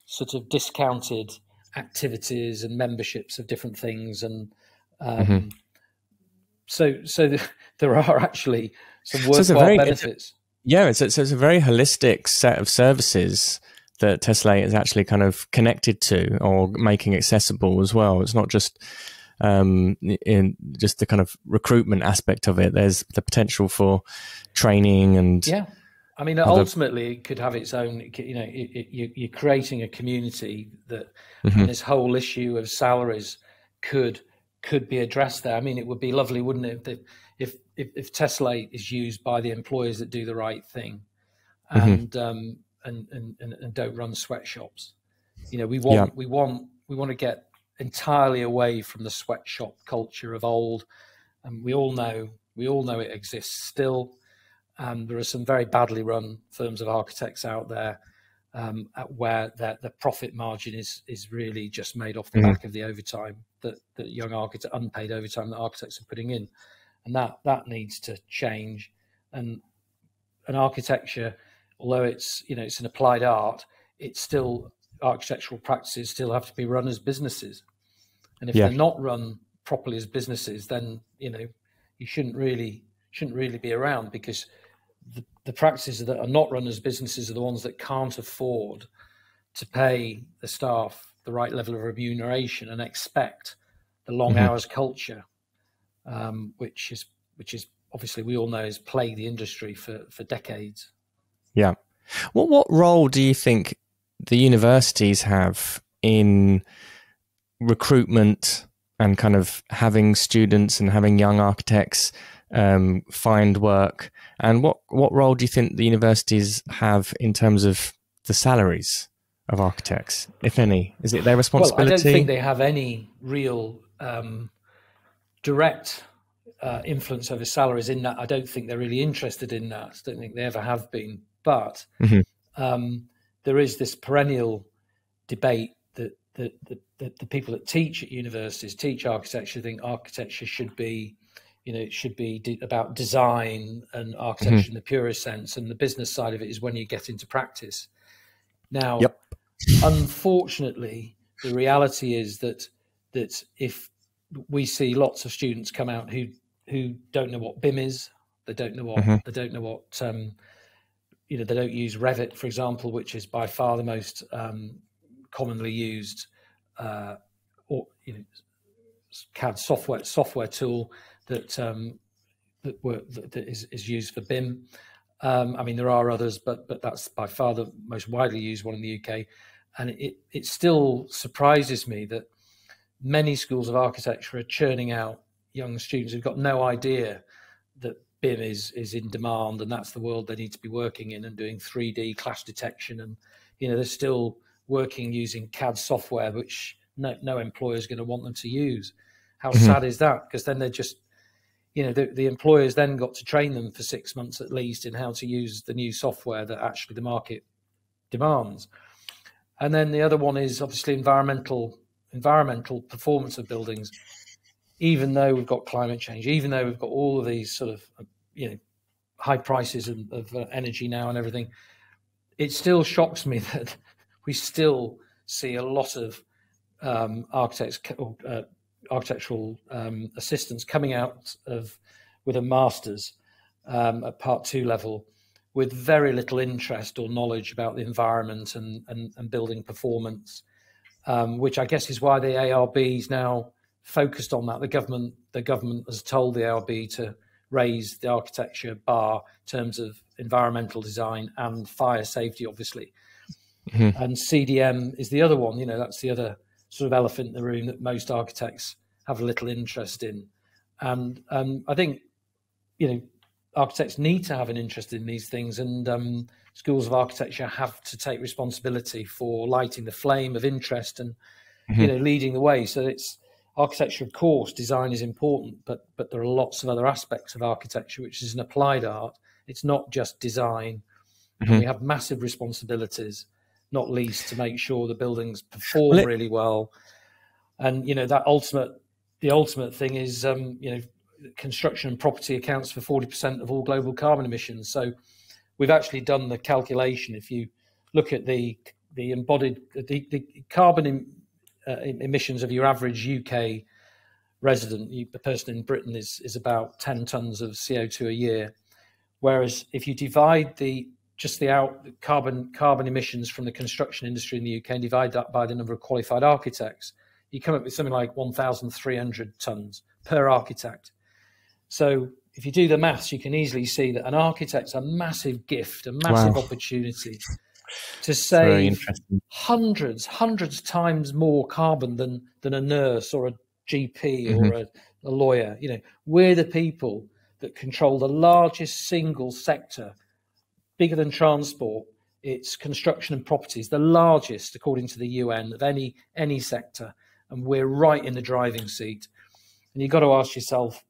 A: sort of discounted activities and memberships of different things and um, mm-hmm. so so (laughs) there are actually some worthwhile so benefits
B: yeah, it's, it's, it's a very holistic set of services that Tessellate is actually kind of connected to or making accessible as well. It's not just um, in just the kind of recruitment aspect of it. There's the potential for training and
A: yeah. I mean, ultimately, it could have its own. You know, it, it, you're creating a community that mm-hmm. this whole issue of salaries could could be addressed there. I mean, it would be lovely, wouldn't it, if if if, Tessellate is used by the employers that do the right thing, mm-hmm. and um, and, and, and don't run sweatshops. You know, we want yeah. we want we want to get entirely away from the sweatshop culture of old, and we all know we all know it exists still. Um, there are some very badly run firms of architects out there um, where the, the profit margin is is really just made off the mm. back of the overtime that, that young architects, unpaid overtime that architects are putting in, and that that needs to change. And an architecture, although it's you know it's an applied art, it's still architectural practices still have to be run as businesses, and if yeah. they're not run properly as businesses, then you know you shouldn't really shouldn't really be around because the, the practices that are not run as businesses are the ones that can't afford to pay the staff the right level of remuneration and expect the long mm-hmm. hours culture, um, which is which is obviously we all know has plagued the industry for for decades.
B: Yeah. What what role do you think the universities have in recruitment and kind of having students and having young architects um, find work? And what, what role do you think the universities have in terms of the salaries of architects, if any? Is it their responsibility?
A: Well, I don't think they have any real um, direct uh, influence over salaries in that. I don't think they're really interested in that. I don't think they ever have been. But mm-hmm. um, there is this perennial debate that, that, that, that the people that teach at universities, teach architecture, think architecture should be you know, it should be de- about design and architecture mm-hmm. in the purest sense, and the business side of it is when you get into practice. Now, yep. unfortunately, the reality is that that if we see lots of students come out who who don't know what BIM is, they don't know what mm-hmm. they don't know what um, you know they don't use Revit, for example, which is by far the most um, commonly used uh, or you know CAD software software tool that um, that, were, that, that is, is used for BIM. Um, I mean, there are others, but but that's by far the most widely used one in the UK. And it it still surprises me that many schools of architecture are churning out young students who've got no idea that BIM is is in demand and that's the world they need to be working in and doing 3D clash detection and you know they're still working using CAD software which no no employer is going to want them to use. How mm-hmm. sad is that? Because then they're just you know the, the employers then got to train them for six months at least in how to use the new software that actually the market demands and then the other one is obviously environmental environmental performance of buildings even though we've got climate change even though we've got all of these sort of you know high prices of, of uh, energy now and everything it still shocks me (laughs) that we still see a lot of um, architects uh, architectural um, assistants coming out of with a master's um, at part two level with very little interest or knowledge about the environment and, and, and building performance, um, which I guess is why the ARB is now focused on that. The government the government has told the ARB to raise the architecture bar in terms of environmental design and fire safety, obviously. Mm-hmm. And CDM is the other one. You know, that's the other sort of elephant in the room that most architects have a little interest in. And um, I think, you know, architects need to have an interest in these things, and um, schools of architecture have to take responsibility for lighting the flame of interest and, mm-hmm. you know, leading the way. So it's architecture, of course, design is important, but but there are lots of other aspects of architecture which is an applied art. It's not just design. Mm-hmm. We have massive responsibilities not least to make sure the buildings perform really well. And you know that ultimate, the ultimate thing is, um, you know, construction and property accounts for forty percent of all global carbon emissions. So we've actually done the calculation. If you look at the the embodied the, the carbon in, uh, emissions of your average UK resident, the person in Britain is is about ten tons of CO two a year. Whereas if you divide the just the out carbon carbon emissions from the construction industry in the UK and divide that by the number of qualified architects, you come up with something like 1,300 tons per architect. So if you do the maths, you can easily see that an architect's a massive gift, a massive wow. opportunity to save hundreds, hundreds times more carbon than than a nurse or a GP mm-hmm. or a, a lawyer. You know, we're the people that control the largest single sector bigger than transport it's construction and properties, the largest, according to the UN, of any any sector, and we're right in the driving seat. And you've got to ask yourself,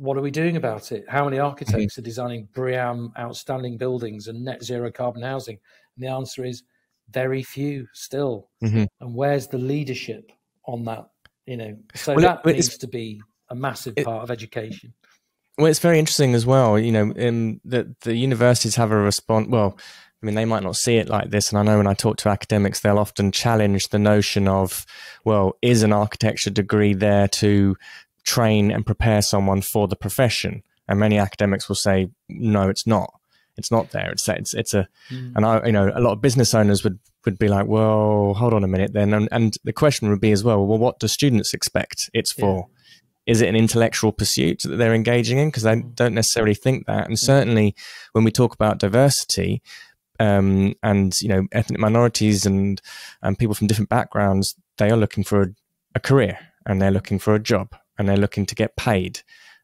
A: what are we doing about it? How many architects mm-hmm. are designing BREEAM outstanding buildings and net zero carbon housing? And the answer is very few still. Mm-hmm. And where's the leadership on that? You know, so well, that it, needs to be a massive it, part of education.
B: Well, it's very interesting as well. You know, in the the universities have a response. Well, I mean, they might not see it like this. And I know when I talk to academics, they'll often challenge the notion of, well, is an architecture degree there to train and prepare someone for the profession? And many academics will say, no, it's not. It's not there. It's it's it's a, mm. and I, you know, a lot of business owners would would be like, well, hold on a minute then, and, and the question would be as well, well, what do students expect it's for? Yeah is it an intellectual pursuit that they're engaging in? Because I mm. don't necessarily think that. And certainly when we talk about diversity, um, and you know ethnic minorities and and people from different backgrounds, they are looking for a, a career and they're looking for a job and they're looking to get paid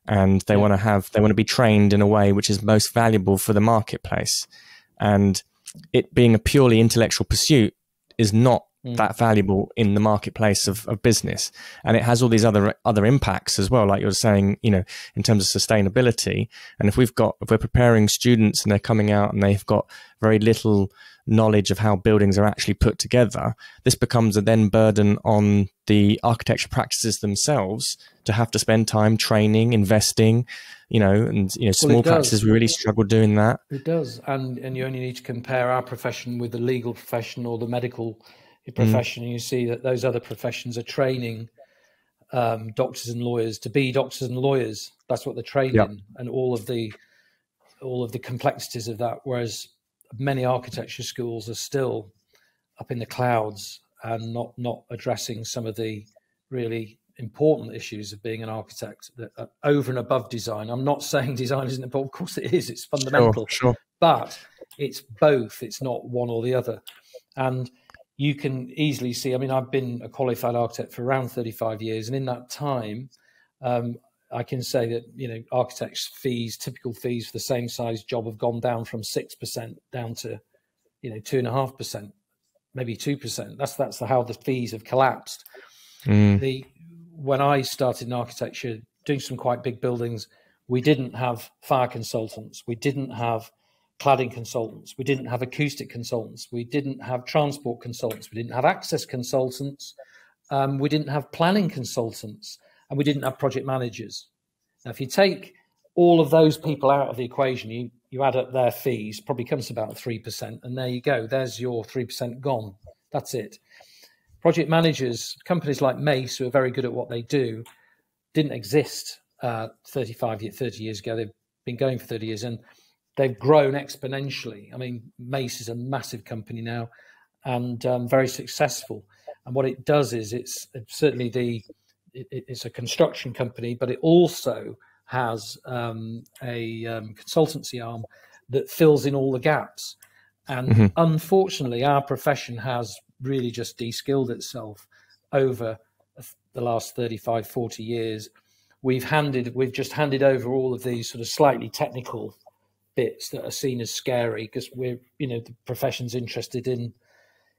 B: and they yeah. want to have they want to be trained in a way which is most valuable for the marketplace and it being a purely intellectual pursuit is not mm. that valuable in the marketplace of, of business. And it has all these other other impacts as well, like you're saying, you know, in terms of sustainability. And if we've got if we're preparing students and they're coming out and they've got very little knowledge of how buildings are actually put together, this becomes a then burden on the architecture practices themselves to have to spend time training, investing, you know, and you know, small well, practices really struggle doing that.
A: It does, and and you only need to compare our profession with the legal profession or the medical mm. profession, mm. and you see that those other professions are training um, doctors and lawyers to be doctors and lawyers. That's what they're trained yep. in, and all of the all of the complexities of that. Whereas many architecture schools are still up in the clouds and not not addressing some of the really important issues of being an architect that over and above design. I'm not saying (laughs) design isn't important. Of course, it is. It's fundamental.
B: Sure, sure.
A: But it's both. It's not one or the other. And you can easily see. I mean, I've been a qualified architect for around 35 years, and in that time, um, I can say that you know architects' fees, typical fees for the same size job, have gone down from six percent down to you know two and a half percent, maybe two percent. That's that's how the fees have collapsed. Mm. The when I started in architecture, doing some quite big buildings, we didn't have fire consultants, we didn't have cladding consultants. We didn't have acoustic consultants. We didn't have transport consultants. We didn't have access consultants. Um, we didn't have planning consultants. And we didn't have project managers. Now, if you take all of those people out of the equation, you, you add up their fees, probably comes to about 3%. And there you go. There's your 3% gone. That's it. Project managers, companies like Mace, who are very good at what they do, didn't exist uh, 35, 30 years ago. They've been going for 30 years. And they've grown exponentially. I mean, Mace is a massive company now and um, very successful. And what it does is it's, it's certainly the it, it's a construction company, but it also has um, a um, consultancy arm that fills in all the gaps. And mm-hmm. unfortunately, our profession has really just de-skilled itself over the last 35, 40 years. We've handed, we've just handed over all of these sort of slightly technical bits that are seen as scary because we're you know the profession's interested in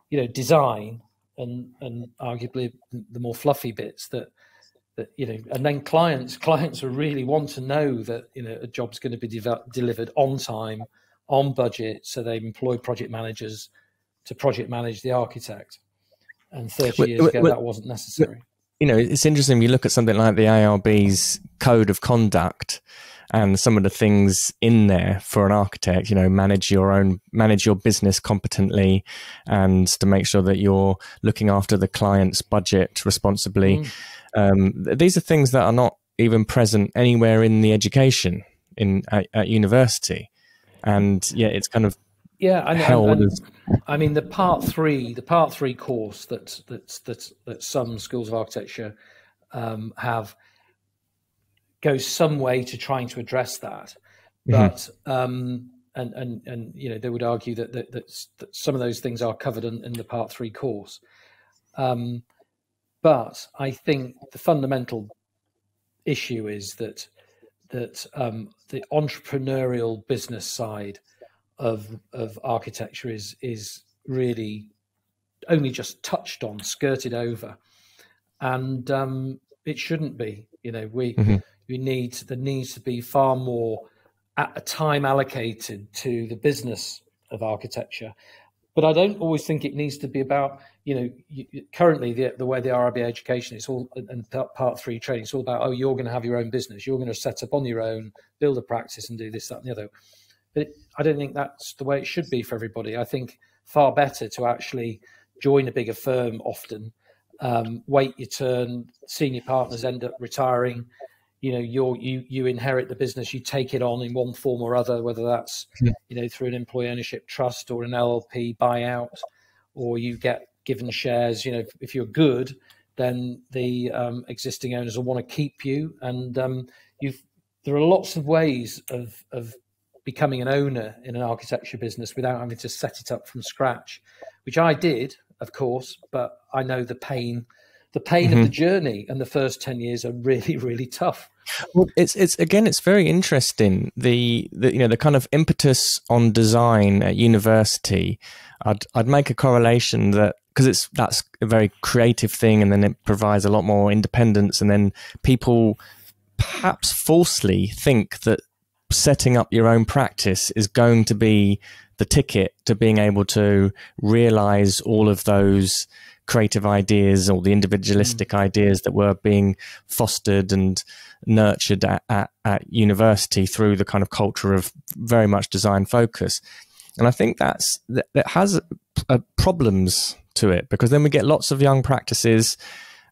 A: you know design and and arguably the more fluffy bits that that you know and then clients clients really want to know that you know a job's going to be de- delivered on time on budget so they employ project managers to project manage the architect. And 30 years ago that wasn't necessary.
B: you know it's interesting you look at something like the ARB's code of conduct and some of the things in there for an architect you know manage your own manage your business competently and to make sure that you're looking after the client's budget responsibly. Mm. Um, these are things that are not even present anywhere in the education in at, at university and yeah it's kind of
A: yeah and, and, and, i mean the part three the part three course that that that, that some schools of architecture um, have goes some way to trying to address that. Mm-hmm. But um, and and and you know they would argue that that, that, that some of those things are covered in, in the part three course. Um, but I think the fundamental issue is that that um, the entrepreneurial business side of of architecture is is really only just touched on, skirted over, and um, it shouldn't be. You know, we mm-hmm. we need there needs to be far more at a time allocated to the business of architecture. But I don't always think it needs to be about you know you, currently the the way the RIBA education is all and part three training it's all about oh you're going to have your own business you're going to set up on your own build a practice and do this that and the other. But I don't think that's the way it should be for everybody. I think far better to actually join a bigger firm often, um, wait your turn. Senior partners end up retiring. You know, you you you inherit the business, you take it on in one form or other, whether that's yeah. you know through an employee ownership trust or an LLP buyout, or you get given shares. You know, if, if you're good, then the um, existing owners will want to keep you, and um, you've there are lots of ways of of becoming an owner in an architecture business without having to set it up from scratch, which I did of course, but I know the pain, the pain mm-hmm. of the journey and the first 10 years are really, (laughs) really tough.
B: Well, it's, it's, again, it's very interesting. The, the, you know, the kind of impetus on design at university, I'd, I'd make a correlation that because it's that's a very creative thing and then it provides a lot more independence and then people perhaps falsely think that setting up your own practice is going to be the ticket to being able to realize all of those creative ideas or the individualistic mm. ideas that were being fostered and nurtured at, at, at, university through the kind of culture of very much design focus. And I think that's that, that has uh, problems to it because then we get lots of young practices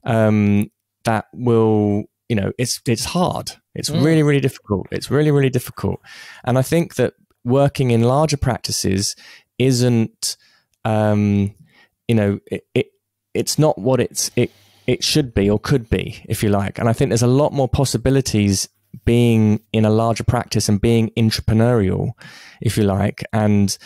B: um, that will, you know, it's it's hard. It's mm. really really difficult. It's really really difficult. And I think that working in larger practices isn't um, you know it, it, it's not what it's it it should be or could be if you like and i think there's a lot more possibilities being in a larger practice and being entrepreneurial if you like and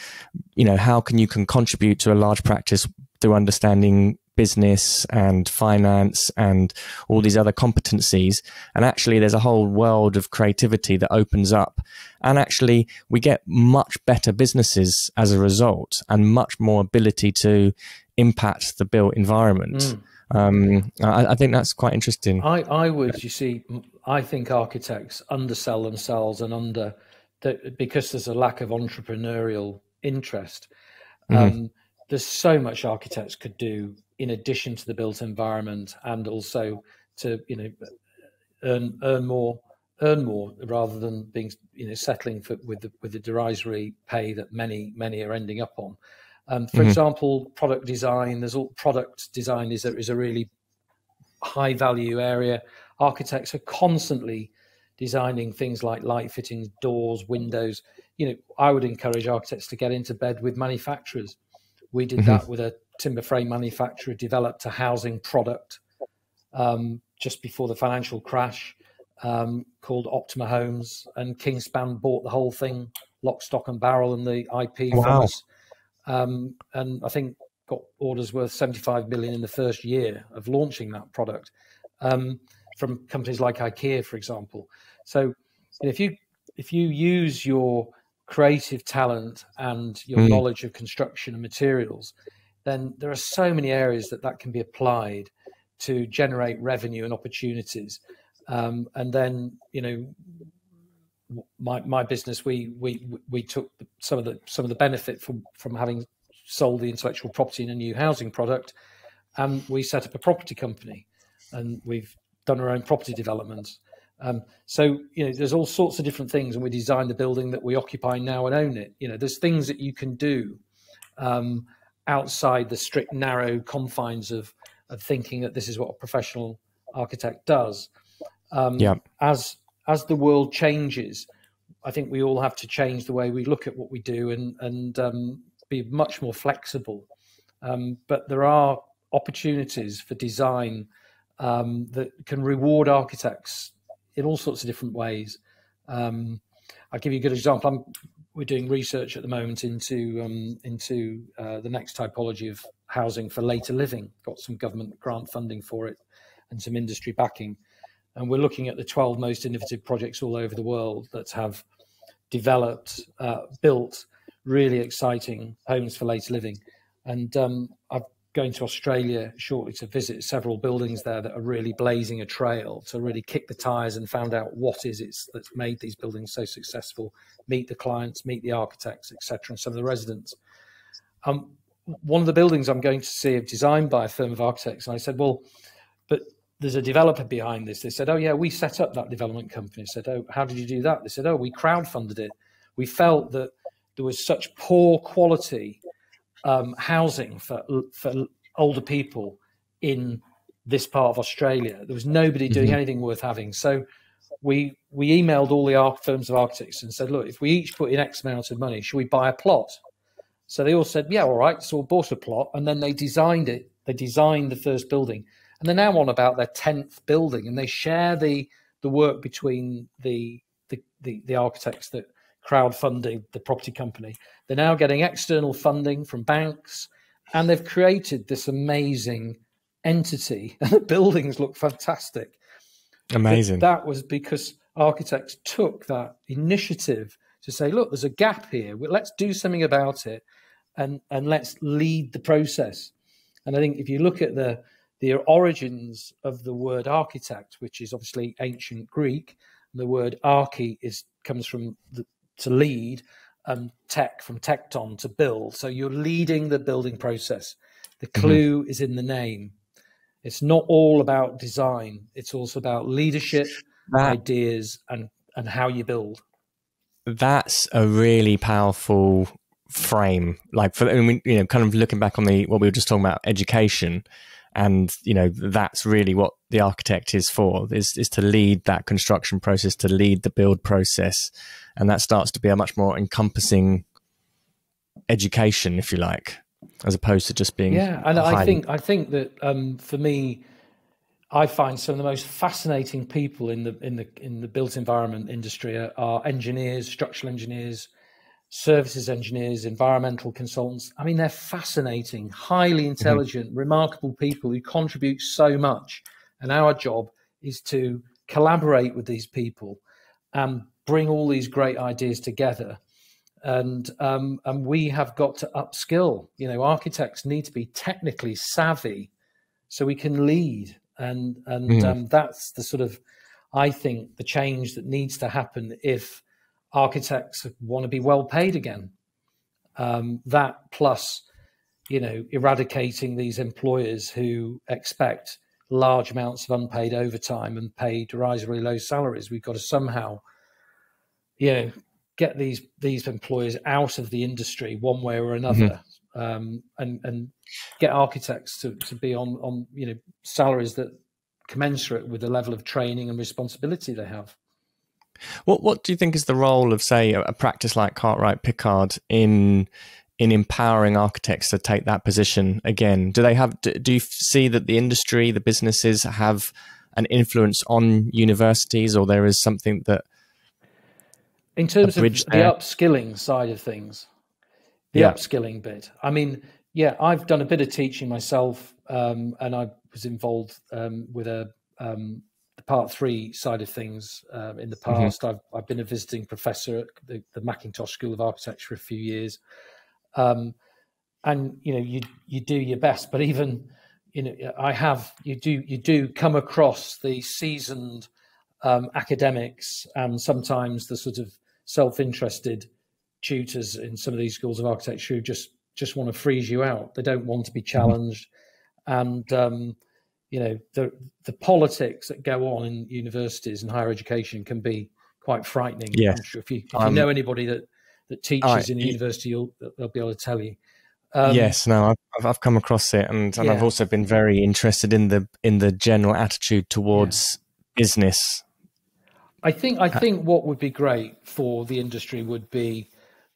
B: you know how can you can contribute to a large practice through understanding business and finance and all these other competencies. And actually, there's a whole world of creativity that opens up. And actually, we get much better businesses as a result and much more ability to impact the built environment. Mm. Um, I, I, think that's quite interesting.
A: I, I would, you see, I think architects undersell themselves and under because there's a lack of entrepreneurial interest. Mm-hmm. Um, there's so much architects could do in addition to the built environment and also to you know earn earn more earn more rather than being you know settling for, with the with the derisory pay that many many are ending up on. Um, for mm-hmm. example, product design. There's all product design is a, is a really high value area. Architects are constantly designing things like light fittings, doors, windows. You know, I would encourage architects to get into bed with manufacturers. We did mm-hmm. that with a timber frame manufacturer developed a housing product um, just before the financial crash um, called Optima Homes, and Kingspan bought the whole thing, lock, stock, and barrel, and the IP wow. from us. Um, and I think got orders worth 75 million in the first year of launching that product um, from companies like IKEA, for example. So if you if you use your creative talent and your mm. knowledge of construction and materials then there are so many areas that that can be applied to generate revenue and opportunities. Um, and then, you know, my my business, we we we took some of the some of the benefit from from having sold the intellectual property in a new housing product, and we set up a property company, and we've done our own property development. Um, so you know, there's all sorts of different things, and we designed the building that we occupy now and own it. You know, there's things that you can do um, outside the strict narrow confines of of thinking that this is what a professional architect does. Um, yeah. As as the world changes, I think we all have to change the way we look at what we do and and um, be much more flexible. Um, but there are opportunities for design um, that can reward architects in all sorts of different ways. Um, I'll give you a good example. I'm we're doing research at the moment into um, into uh, the next typology of housing for later living. Got some government grant funding for it and some industry backing, and we're looking at the 12 most innovative projects all over the world that have developed, uh, built really exciting homes for later living. And um, I'm going to Australia shortly to visit several buildings there that are really blazing a trail to really kick the tires and find out what is it that's made these buildings so successful. Meet the clients, meet the architects, etc., and some of the residents. Um, one of the buildings I'm going to see are designed by a firm of architects, and I said, well, there's a developer behind this. They said, oh yeah, we set up that development company. I said, oh, how did you do that? They said, oh, we crowdfunded it. We felt that there was such poor quality um, housing for for older people in this part of Australia. There was nobody doing mm-hmm. anything worth having. So we we emailed all the firms of architects and said, look, if we each put in X amount of money, should we buy a plot? So they all said, yeah, all right. So we bought a plot, and then they designed it. They designed the first building, and they're now on about their tenth building, and they share the the work between the the, the, the architects that crowdfunding the property company. They're now getting external funding from banks, and they've created this amazing entity. (laughs) And the buildings look fantastic.
B: Amazing.
A: But that was because architects took that initiative to say, look, there's a gap here. Let's do something about it, and and let's lead the process. And I think if you look at the the origins of the word architect, which is obviously ancient Greek, the word archi is comes from the, to lead and tech from tecton to build. So you're leading the building process. The mm-hmm. clue mm-hmm. is in the name. It's not all about design. It's also about leadership, that, ideas, and and how you build.
B: That's a really powerful frame. Like for I mean, you know, kind of looking back on the what we were just talking about, education, and you know that's really what the architect is for is is to lead that construction process, to lead the build process, and that starts to be a much more encompassing education, if you like, as opposed to just being.
A: Yeah, and I think I think that um, for me, I find some of the most fascinating people in the in the in the built environment industry are, are engineers, structural engineers, services engineers, environmental consultants. I mean, they're fascinating, highly mm-hmm. intelligent, mm-hmm. remarkable people who contribute so much. And our job is to collaborate with these people and bring all these great ideas together. And um, and we have got to upskill. You know, architects need to be technically savvy, so we can lead. And and mm. um, that's the sort of, I think, the change that needs to happen if architects want to be well paid again. Um, that plus, you know, eradicating these employers who expect large amounts of unpaid overtime and pay derisory low salaries. We've got to somehow you know, get these these employers out of the industry one way or another, mm-hmm. um, and and get architects to, to be on on you know salaries that commensurate with the level of training and responsibility they have.
B: What what do you think is the role of say a, a practice like Cartwright Pickard in in empowering architects to take that position again? Do they have do, do you see that the industry, the businesses have an influence on universities, or there is something that
A: in terms of the upskilling side of things, the yeah. upskilling bit. I mean, yeah, I've done a bit of teaching myself, um, and I was involved um, with a um, the part three side of things um, in the mm-hmm. past. Mm-hmm. I've I've been a visiting professor at the, the Mackintosh School of Architecture for a few years, um, and you know, you you do your best, but even you know, I have you do you do come across the seasoned um, academics and sometimes the sort of self-interested tutors in some of these schools of architecture who just just want to freeze you out. They don't want to be challenged, and um, you know the the politics that go on in universities and higher education can be quite frightening.
B: Yes.
A: Sure if you if you um, know anybody that that teaches I, in a university, you'll, they'll be able to tell you.
B: Um, yes, no, I've, I've come across it, and, and yeah. I've also been very interested in the in the general attitude towards yeah. business
A: I think I uh, think what would be great for the industry would be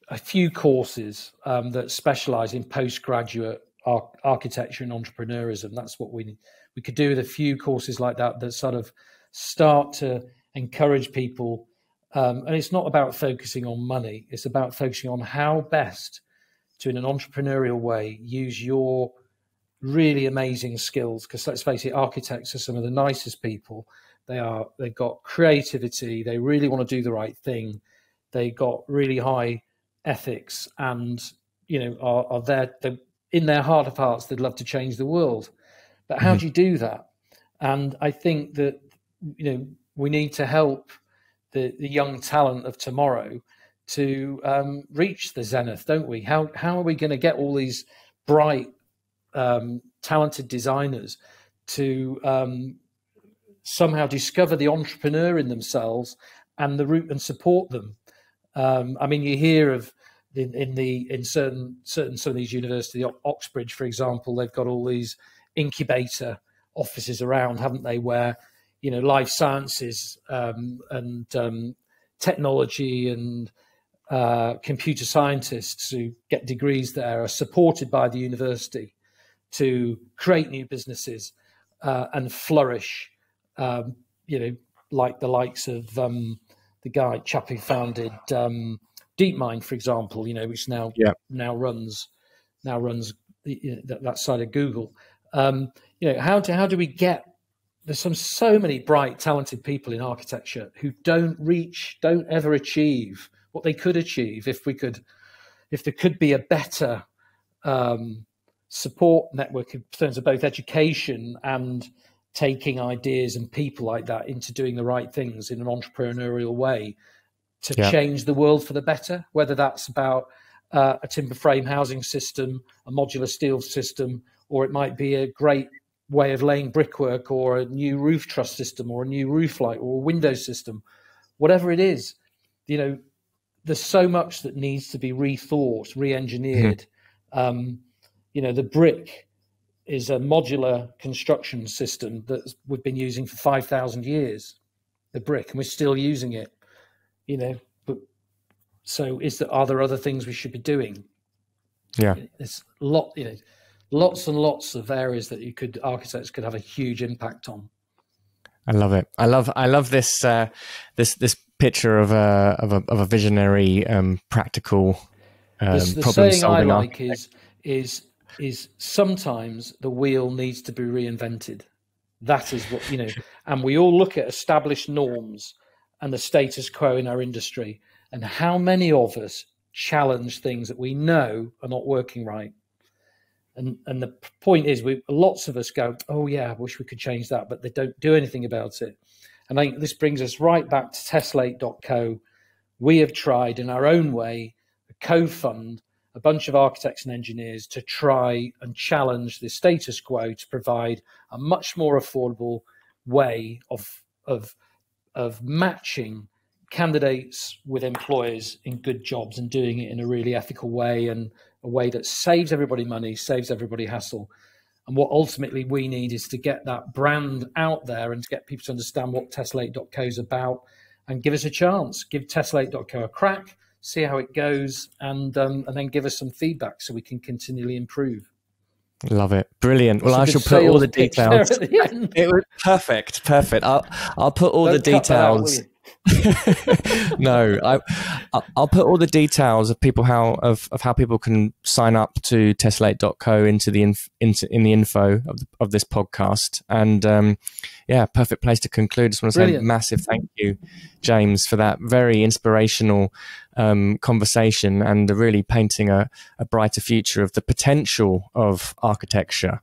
A: a few courses um, that specialize in postgraduate ar- architecture and entrepreneurism. That's what we we could do with a few courses like that that sort of start to encourage people. Um, and it's not about focusing on money; it's about focusing on how best to, in an entrepreneurial way, use your really amazing skills. Because let's face it, architects are some of the nicest people they are they've got creativity. They really want to do the right thing. They got really high ethics and you know are, are there in their heart of hearts they'd love to change the world but how mm-hmm. do you do that and i think that you know we need to help the, the young talent of tomorrow to um, reach the zenith don't we how how are we going to get all these bright um, talented designers to um, somehow discover the entrepreneur in themselves and the route and support them. Um, I mean, you hear of in, in, the in certain certain some of these universities, Oxbridge, for example, they've got all these incubator offices around, haven't they? Where you know life sciences um, and um, technology and uh, computer scientists who get degrees there are supported by the university to create new businesses uh, and flourish. Um, you know, like the likes of um, the guy chap who founded um, DeepMind, for example. You know, which now yeah. now runs now runs the, you know, that, that, side of Google. Um, you know, how do how do we get? There's some so many bright, talented people in architecture who don't reach, don't ever achieve what they could achieve if we could, if there could be a better um, support network in terms of both education and taking ideas and people like that into doing the right things in an entrepreneurial way to yeah. change the world for the better, whether that's about uh, a timber frame housing system, a modular steel system, or it might be a great way of laying brickwork or a new roof truss system or a new roof light or a window system, whatever it is, you know, there's so much that needs to be rethought, re-engineered. Mm-hmm. Um, you know, the brick is a modular construction system that we've been using for 5,000 years, the brick, and we're still using it, you know. But so is there, are there other things we should be doing?
B: Yeah.
A: There's a lot, you know, lots and lots of areas that you could, architects could have a huge impact on.
B: I love it. I love, I love this, uh, this, this picture of a, of a, of a visionary, um, practical, um,
A: the, the
B: problem
A: solving I like is, is is sometimes the wheel needs to be reinvented. That is what, you know, (laughs) and we all look at established norms and the status quo in our industry and how many of us challenge things that we know are not working right. And and the point is, we lots of us go, oh yeah, I wish we could change that, but they don't do anything about it. And I think this brings us right back to Tessellate.co. We have tried in our own way co-fund a bunch of architects and engineers to try and challenge the status quo to provide a much more affordable way of of of matching candidates with employers in good jobs and doing it in a really ethical way and a way that saves everybody money, saves everybody hassle. And what ultimately we need is to get that brand out there and to get people to understand what Tessellate.co is about and give us a chance. Give Tessellate.co a crack see how it goes, and um, and then give us some feedback so we can continually improve.
B: Love it, brilliant. Well, I shall put all the details. The it was perfect, perfect. I'll I'll put all Don't the details. (laughs) no, I, I'll put all the details of people how of, of how people can sign up to Tessellate.co into the inf, into in the info of the, of this podcast. And um, yeah, perfect place to conclude. Just want to Brilliant. say massive thank you, James, for that very inspirational um, conversation and really painting a, a brighter future of the potential of architecture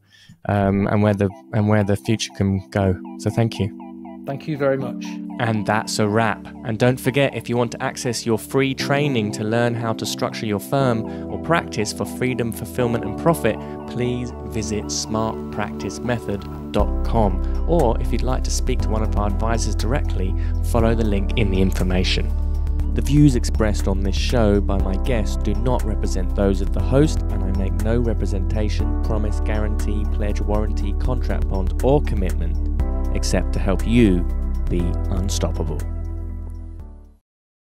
B: um, and where the and where the future can go. So thank you.
A: Thank you very much.
B: And that's a wrap. And don't forget if you want to access your free training to learn how to structure your firm or practice for freedom, fulfillment, and profit, please visit smartpracticemethod.com. Or if you'd like to speak to one of our advisors directly, follow the link in the information. The views expressed on this show by my guests do not represent those of the host, and I make no representation, promise, guarantee, pledge, warranty, contract bond, or commitment except to help you be unstoppable.